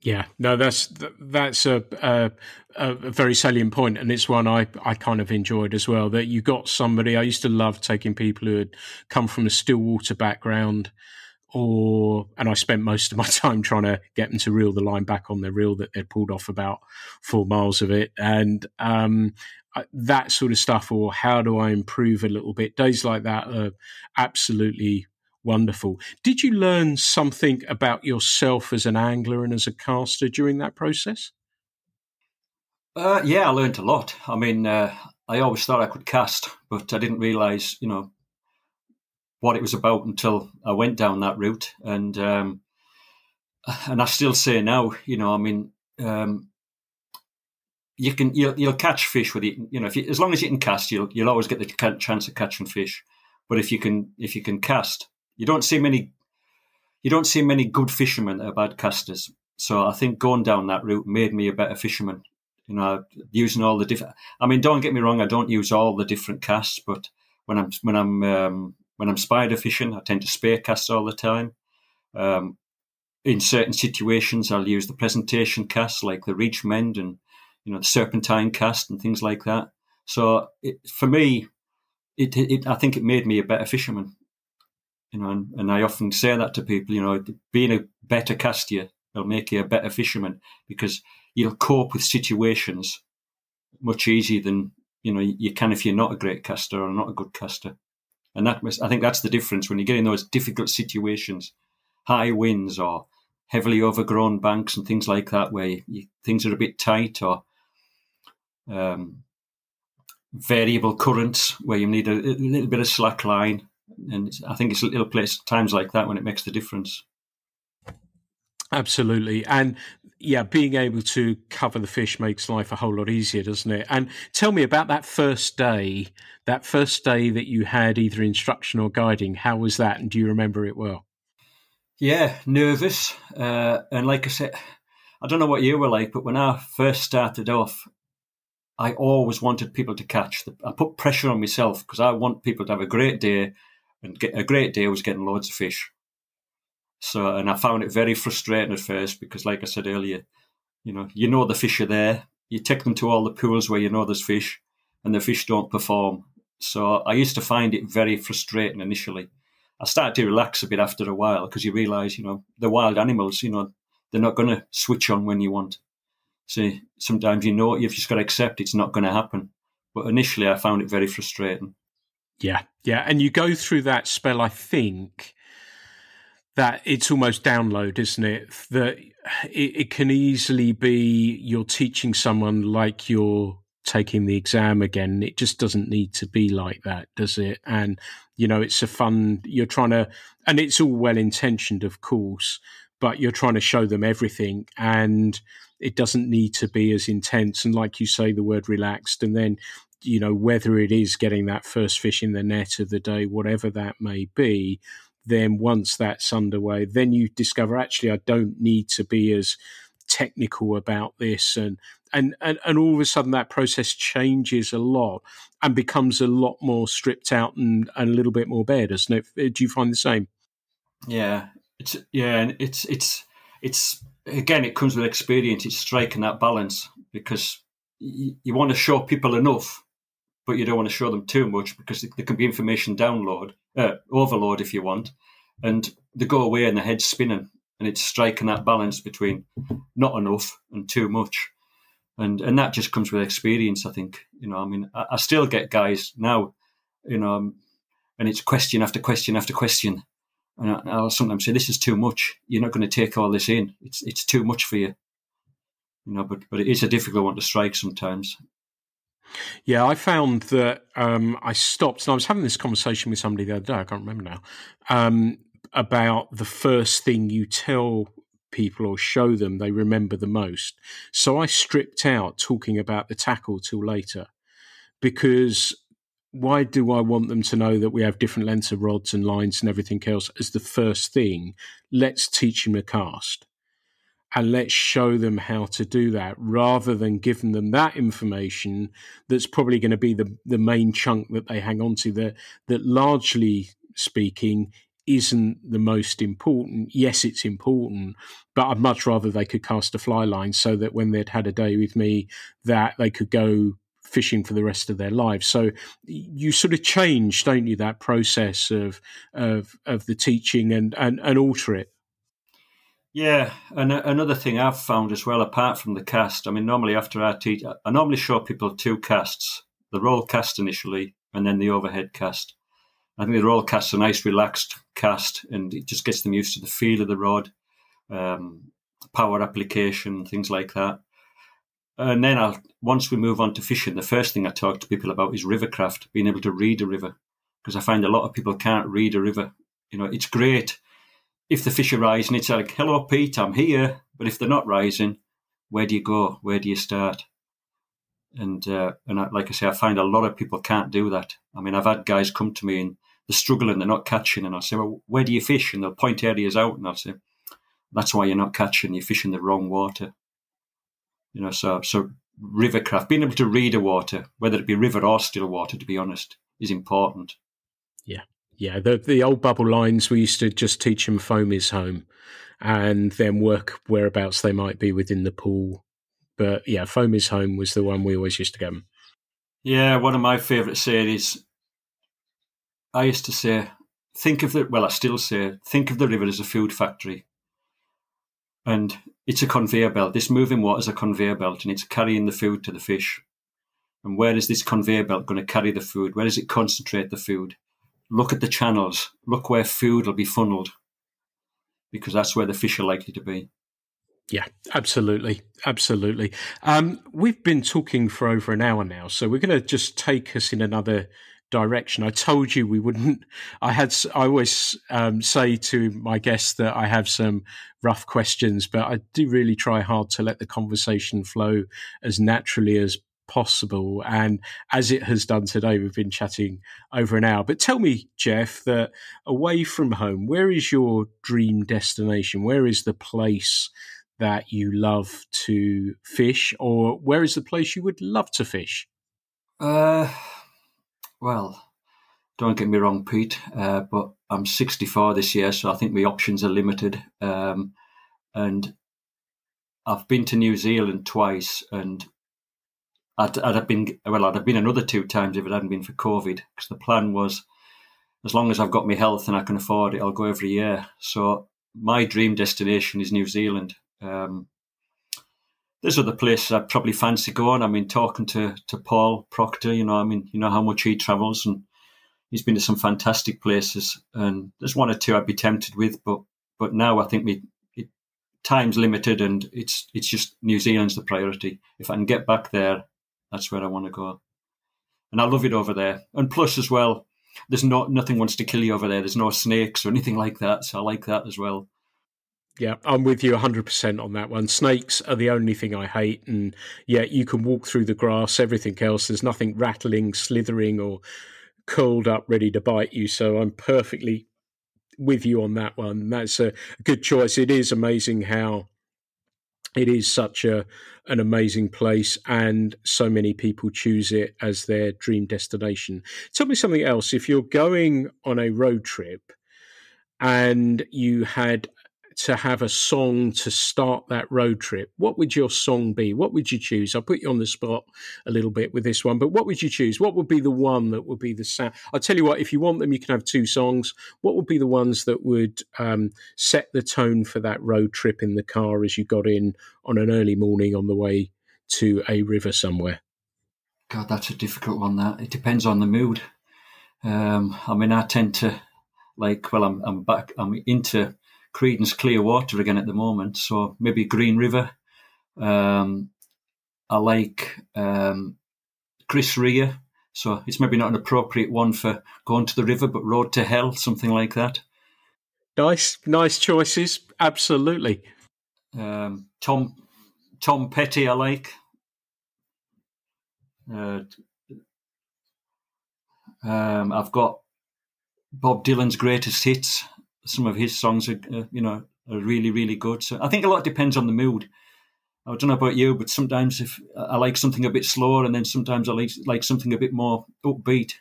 Yeah, no, that's that's a, a, a very salient point, and it's one I I kind of enjoyed as well. That you got somebody. I used to love taking people who had come from a still water background, or and I spent most of my time trying to get them to reel the line back on their reel that they'd pulled off about four miles of it, and um, that sort of stuff, or how do I improve a little bit? Days like that are absolutely wonderful. Did you learn something about yourself as an angler and as a caster during that process? Uh, yeah, I learned a lot. I mean, uh, I always thought I could cast, but I didn't realize, you know, what it was about until I went down that route. And um, and I still say now, you know, I mean, um, you can you'll, you'll catch fish with it. You know, if you, as long as you can cast, you'll you'll always get the chance of catching fish. But if you can if you can cast, you don't see many you don't see many good fishermen that are bad casters. So I think going down that route made me a better fisherman. You know, using all the different. I mean, don't get me wrong. I don't use all the different casts, but when I'm when I'm um, when I'm spider fishing, I tend to spear cast all the time. Um, in certain situations, I'll use the presentation casts like the reach mend and you know the serpentine cast and things like that. So it, for me, it, it I think it made me a better fisherman. You know, and, and I often say that to people. You know, being a better caster will make you a better fisherman because you'll cope with situations much easier than you know you can if you're not a great caster or not a good caster. And that was, I think that's the difference when you get in those difficult situations, high winds or heavily overgrown banks and things like that, where you, things are a bit tight or um, variable currents where you need a, a, little bit of slack line. And I think it's a little place times like that when it makes the difference. Absolutely. And yeah, being able to cover the fish makes life a whole lot easier, doesn't it? And tell me about that first day, that first day that you had either instruction or guiding. How was that? And do you remember it well? Yeah, nervous. Uh, and like I said, I don't know what you were like, but when I first started off, I always wanted people to catch. I put pressure on myself because I want people to have a great day, and get, a great day was getting loads of fish. So, and I found it very frustrating at first because, like I said earlier, you know, you know the fish are there. You take them to all the pools where you know there's fish, and the fish don't perform. So, I used to find it very frustrating initially. I started to relax a bit after a while because you realise, you know, the wild animals, you know, they're not going to switch on when you want. So sometimes you know you've just got to accept it's not going to happen. But initially, I found it very frustrating. Yeah, yeah, and you go through that spell. I think that it's almost download, isn't it? That it, it can easily be you're teaching someone like you're taking the exam again. It just doesn't need to be like that, does it? And you know, it's a fun. You're trying to, and it's all well intentioned, of course, but you're trying to show them everything and it doesn't need to be as intense. And like you say, the word relaxed, and then you know whether it is getting that first fish in the net of the day, whatever that may be. Then once that's underway, then you discover actually I don't need to be as technical about this and and, and and all of a sudden that process changes a lot and becomes a lot more stripped out and, and a little bit more bare, doesn't it? Uh, do you find the same? Yeah, it's yeah, and it's it's it's again, it comes with experience. It's striking that balance because you, you want to show people enough, but you don't want to show them too much because there can be information download, uh, overload if you want, and they go away and the head's spinning, and it's striking that balance between not enough and too much, and and that just comes with experience. I think you know. I mean, I, I still get guys now, you know, and it's question after question after question and I'll sometimes say, "This is too much. You're not going to take all this in. It's it's too much for you." You know, but but it is a difficult one to strike sometimes. Yeah, I found that um, I stopped, and I was having this conversation with somebody the other day. I can't remember now um, about the first thing you tell people or show them they remember the most. So I stripped out talking about the tackle till later because why do I want them to know that we have different lengths of rods and lines and everything else as the first thing? Let's teach them a cast and let's show them how to do that rather than giving them that information that's probably going to be the, the main chunk that they hang on to that, that largely speaking isn't the most important. Yes, it's important, but I'd much rather they could cast a fly line so that when they'd had a day with me, that they could go fishing for the rest of their lives. So you sort of change, don't you, that process of of of the teaching and and, and alter it. Yeah, and another thing I've found as well, apart from the cast, I mean, normally after I teach, I normally show people two casts: the roll cast initially, and then the overhead cast. I think the roll cast's a nice, relaxed cast, and it just gets them used to the feel of the rod, um, power application, things like that. And then I'll, once we move on to fishing, the first thing I talk to people about is rivercraft, being able to read a river, because I find a lot of people can't read a river. You know, it's great if the fish are rising, it's like, hello, Pete, I'm here. But if they're not rising, where do you go? Where do you start? And uh, and I, like I say, I find a lot of people can't do that. I mean, I've had guys come to me and they're struggling, they're not catching, and I say, well, where do you fish? And they'll point areas out, and I'll say, that's why you're not catching. You're fishing the wrong water. You know, so so rivercraft, being able to read a water, whether it be river or still water, to be honest, is important. Yeah, yeah. The the old bubble lines we used to just teach them foam is home, and then work whereabouts they might be within the pool. But yeah, foam is home was the one we always used to get them. Yeah, one of my favourite series. I used to say, think of the well, I still say, think of the river as a food factory and it's a conveyor belt. This moving water is a conveyor belt, and it's carrying the food to the fish. And where is this conveyor belt going to carry the food? Where does it concentrate the food? Look at the channels. Look where food will be funneled, because that's where the fish are likely to be. Yeah, absolutely, absolutely. Um, we've been talking for over an hour now, so we're going to just take us in another direction. I told you we wouldn't. I had. I always um, say to my guests that I have some rough questions, but I do really try hard to let the conversation flow as naturally as possible. And as it has done today, we've been chatting over an hour. But tell me, Geoff, that away from home, where is your dream destination? Where is the place? That you love to fish, or where is the place you would love to fish? Uh, well, don't get me wrong, Pete, uh, but I'm 64 this year, so I think my options are limited. Um, and I've been to New Zealand twice, and I'd, I'd, have been well, I'd have been another two times if it hadn't been for COVID, because the plan was, as long as I've got my health and I can afford it, I'll go every year. So my dream destination is New Zealand. Um, there's other places I'd probably fancy going. I mean, talking to to Paul Procter, you know, I mean, you know how much he travels, and he's been to some fantastic places. And there's one or two I'd be tempted with, but but now I think me it, time's limited, and it's it's just New Zealand's the priority. If I can get back there, that's where I want to go. And I love it over there. And plus, as well, there's no nothing wants to kill you over there. There's no snakes or anything like that, so I like that as well. Yeah, I'm with you 100% on that one. Snakes are the only thing I hate. And yeah, you can walk through the grass, everything else, there's nothing rattling, slithering, or curled up ready to bite you. So I'm perfectly with you on that one. That's a good choice. It is amazing how it is such a an amazing place and so many people choose it as their dream destination. Tell me something else. If you're going on a road trip and you had to have a song to start that road trip, what would your song be? What would you choose? I'll put you on the spot a little bit with this one, but what would you choose? What would be the one that would be the sound? I'll tell you what, if you want them, you can have two songs. What would be the ones that would um, set the tone for that road trip in the car as you got in on an early morning on the way to a river somewhere? God, that's a difficult one. That it depends on the mood. Um, I mean, I tend to like. Well, I'm I'm back. I'm into Creedence Clearwater again at the moment. So maybe Green River. Um, I like um, Chris Rea. So it's maybe not an appropriate one for going to the river, but Road to Hell, something like that. Nice, nice choices. Absolutely. Um, Tom Tom Petty, I like. Uh, um, I've got Bob Dylan's greatest hits. Some of his songs are, uh, you know, are really, really good. So I think a lot depends on the mood. I don't know about you, but sometimes if I like something a bit slower, and then sometimes I like like something a bit more upbeat.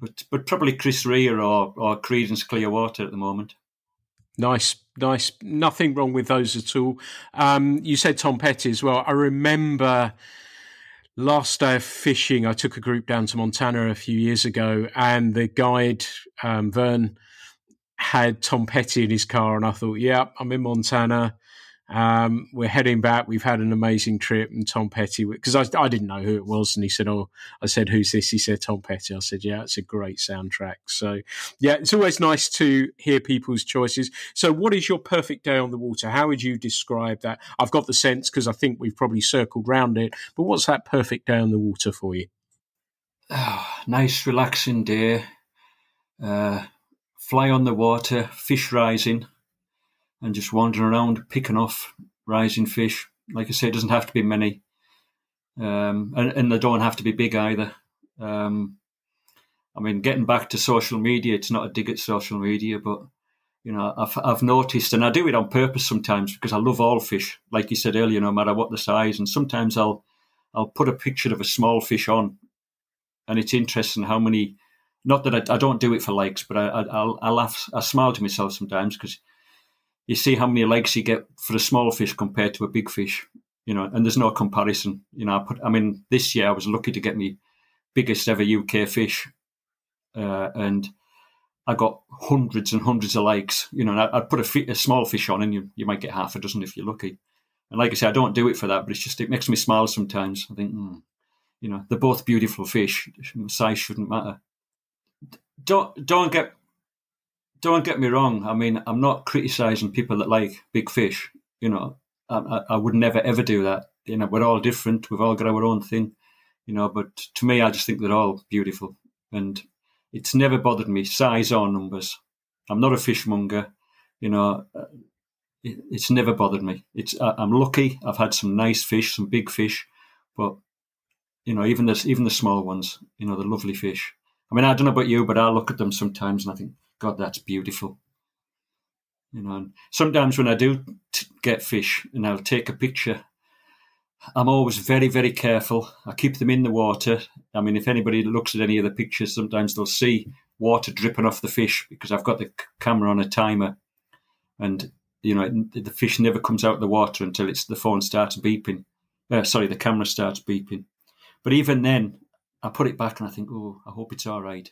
But but probably Chris Rea or or Creedence Clearwater at the moment. Nice, nice. Nothing wrong with those at all. Um, you said Tom Petty as well. I remember last day of fishing, I took a group down to Montana a few years ago, and the guide um, Vern had Tom Petty in his car, and I thought, yeah, I'm in Montana. Um, we're heading back. We've had an amazing trip. And Tom Petty, because I, I didn't know who it was. And he said, Oh, I said, Who's this? He said, Tom Petty. I said, Yeah, it's a great soundtrack. So, yeah, it's always nice to hear people's choices. So, what is your perfect day on the water? How would you describe that? I've got the sense because I think we've probably circled round it, but what's that perfect day on the water for you? Oh, nice, relaxing day. Uh, fly on the water, fish rising and just wandering around picking off rising fish. Like I say, it doesn't have to be many, um, and, and, they don't have to be big either. Um, I mean, getting back to social media, it's not a dig at social media, but you know, I've, I've noticed, and I do it on purpose sometimes because I love all fish. Like you said earlier, no matter what the size, and sometimes I'll I'll put a picture of a small fish on, and it's interesting how many. Not that I, I don't do it for likes, but I, I, I laugh, I smile to myself sometimes because you see how many likes you get for a small fish compared to a big fish, you know, and there's no comparison. You know, I put, I mean, this year I was lucky to get me biggest ever UK fish, uh, and I got hundreds and hundreds of likes. You know, and I'd put a, a, small fish on, and you you might get half a dozen if you're lucky. And like I say, I don't do it for that, but it's just it makes me smile sometimes. I think, mm, you know, they're both beautiful fish. Size shouldn't matter. Don't don't get don't get me wrong. I mean, I'm not criticizing people that like big fish. You know, I, I, would never ever do that. You know, we're all different. We've all got our own thing. You know, but to me, I just think they're all beautiful, and it's never bothered me size or numbers. I'm not a fishmonger. You know, uh, it, it's never bothered me. It's I'm lucky. I've had some nice fish, some big fish, but you know, even the even the small ones. You know, the lovely fish. I mean, I don't know about you, but I look at them sometimes and I think, God, that's beautiful. You know, and sometimes when I do get fish and I'll take a picture, I'm always very, very careful. I keep them in the water. I mean, if anybody looks at any of the pictures, sometimes they'll see water dripping off the fish because I've got the camera on a timer, and you know the fish never comes out of the water until it's the phone starts beeping. Uh, sorry, the camera starts beeping. But even then, I put it back and I think, oh, I hope it's all right.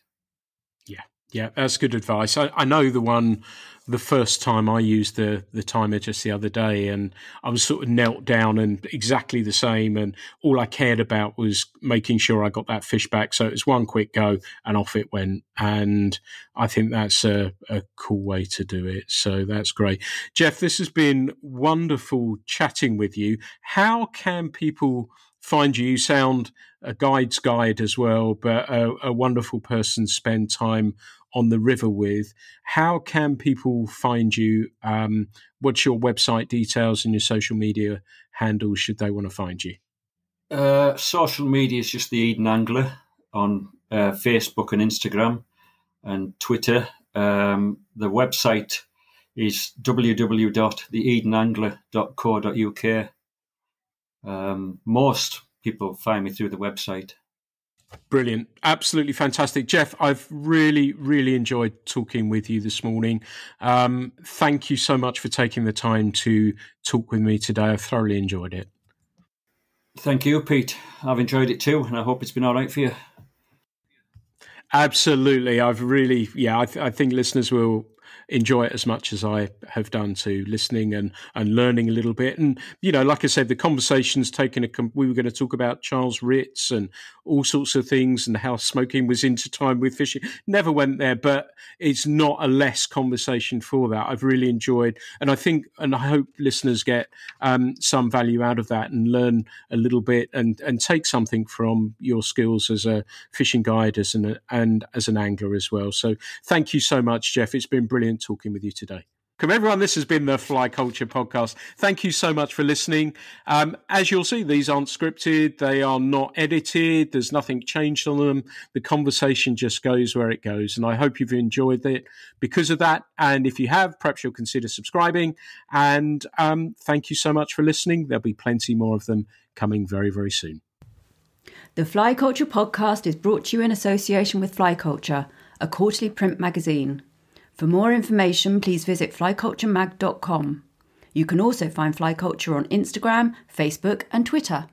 Yeah, yeah, that's good advice. I, I know the one, the first time I used the the timer just the other day, and I was sort of knelt down and exactly the same, and all I cared about was making sure I got that fish back. So it was one quick go, and off it went. And I think that's a, a cool way to do it. So that's great, Geoff. This has been wonderful chatting with you. How can people find you? You sound a guide's guide as well, but a, a wonderful person spend time on the river with. How can people find you? Um, what's your website details and your social media handles should they want to find you? Uh, social media is just the Eden Angler on uh, Facebook and Instagram and Twitter. Um, the website is www.theedenangler.co.uk. Um, most people find me through the website. Brilliant. Absolutely fantastic. Geoff, I've really, really enjoyed talking with you this morning. Um, thank you so much for taking the time to talk with me today. I've thoroughly enjoyed it. Thank you, Pete. I've enjoyed it too, and I hope it's been all right for you. Absolutely. I've really, yeah, I, th- I think listeners will enjoy it as much as I have done to listening and, and learning a little bit. And, you know, like I said, the conversation's taken a, we were going to talk about Charles Ritz and all sorts of things and how smoking was intertwined with fishing. Never went there, but it's not a less conversation for that. I've really enjoyed, and I think, and I hope listeners get um, some value out of that and learn a little bit and, and take something from your skills as a fishing guide as an, and as an angler as well. So thank you so much, Geoff. It's been brilliant talking with you today. Come everyone. This has been the Fly Culture podcast. Thank you so much for listening. Um, as you'll see, these aren't scripted, they are not edited, there's nothing changed on them. The conversation just goes where it goes. And I hope you've enjoyed it because of that. And if you have, perhaps you'll consider subscribing. And um, thank you so much for listening. There'll be plenty more of them coming very, very soon. The Fly Culture podcast is brought to you in association with Fly Culture, a quarterly print magazine. For more information, please visit flyculturemag.com. You can also find Fly Culture on Instagram, Facebook, and Twitter.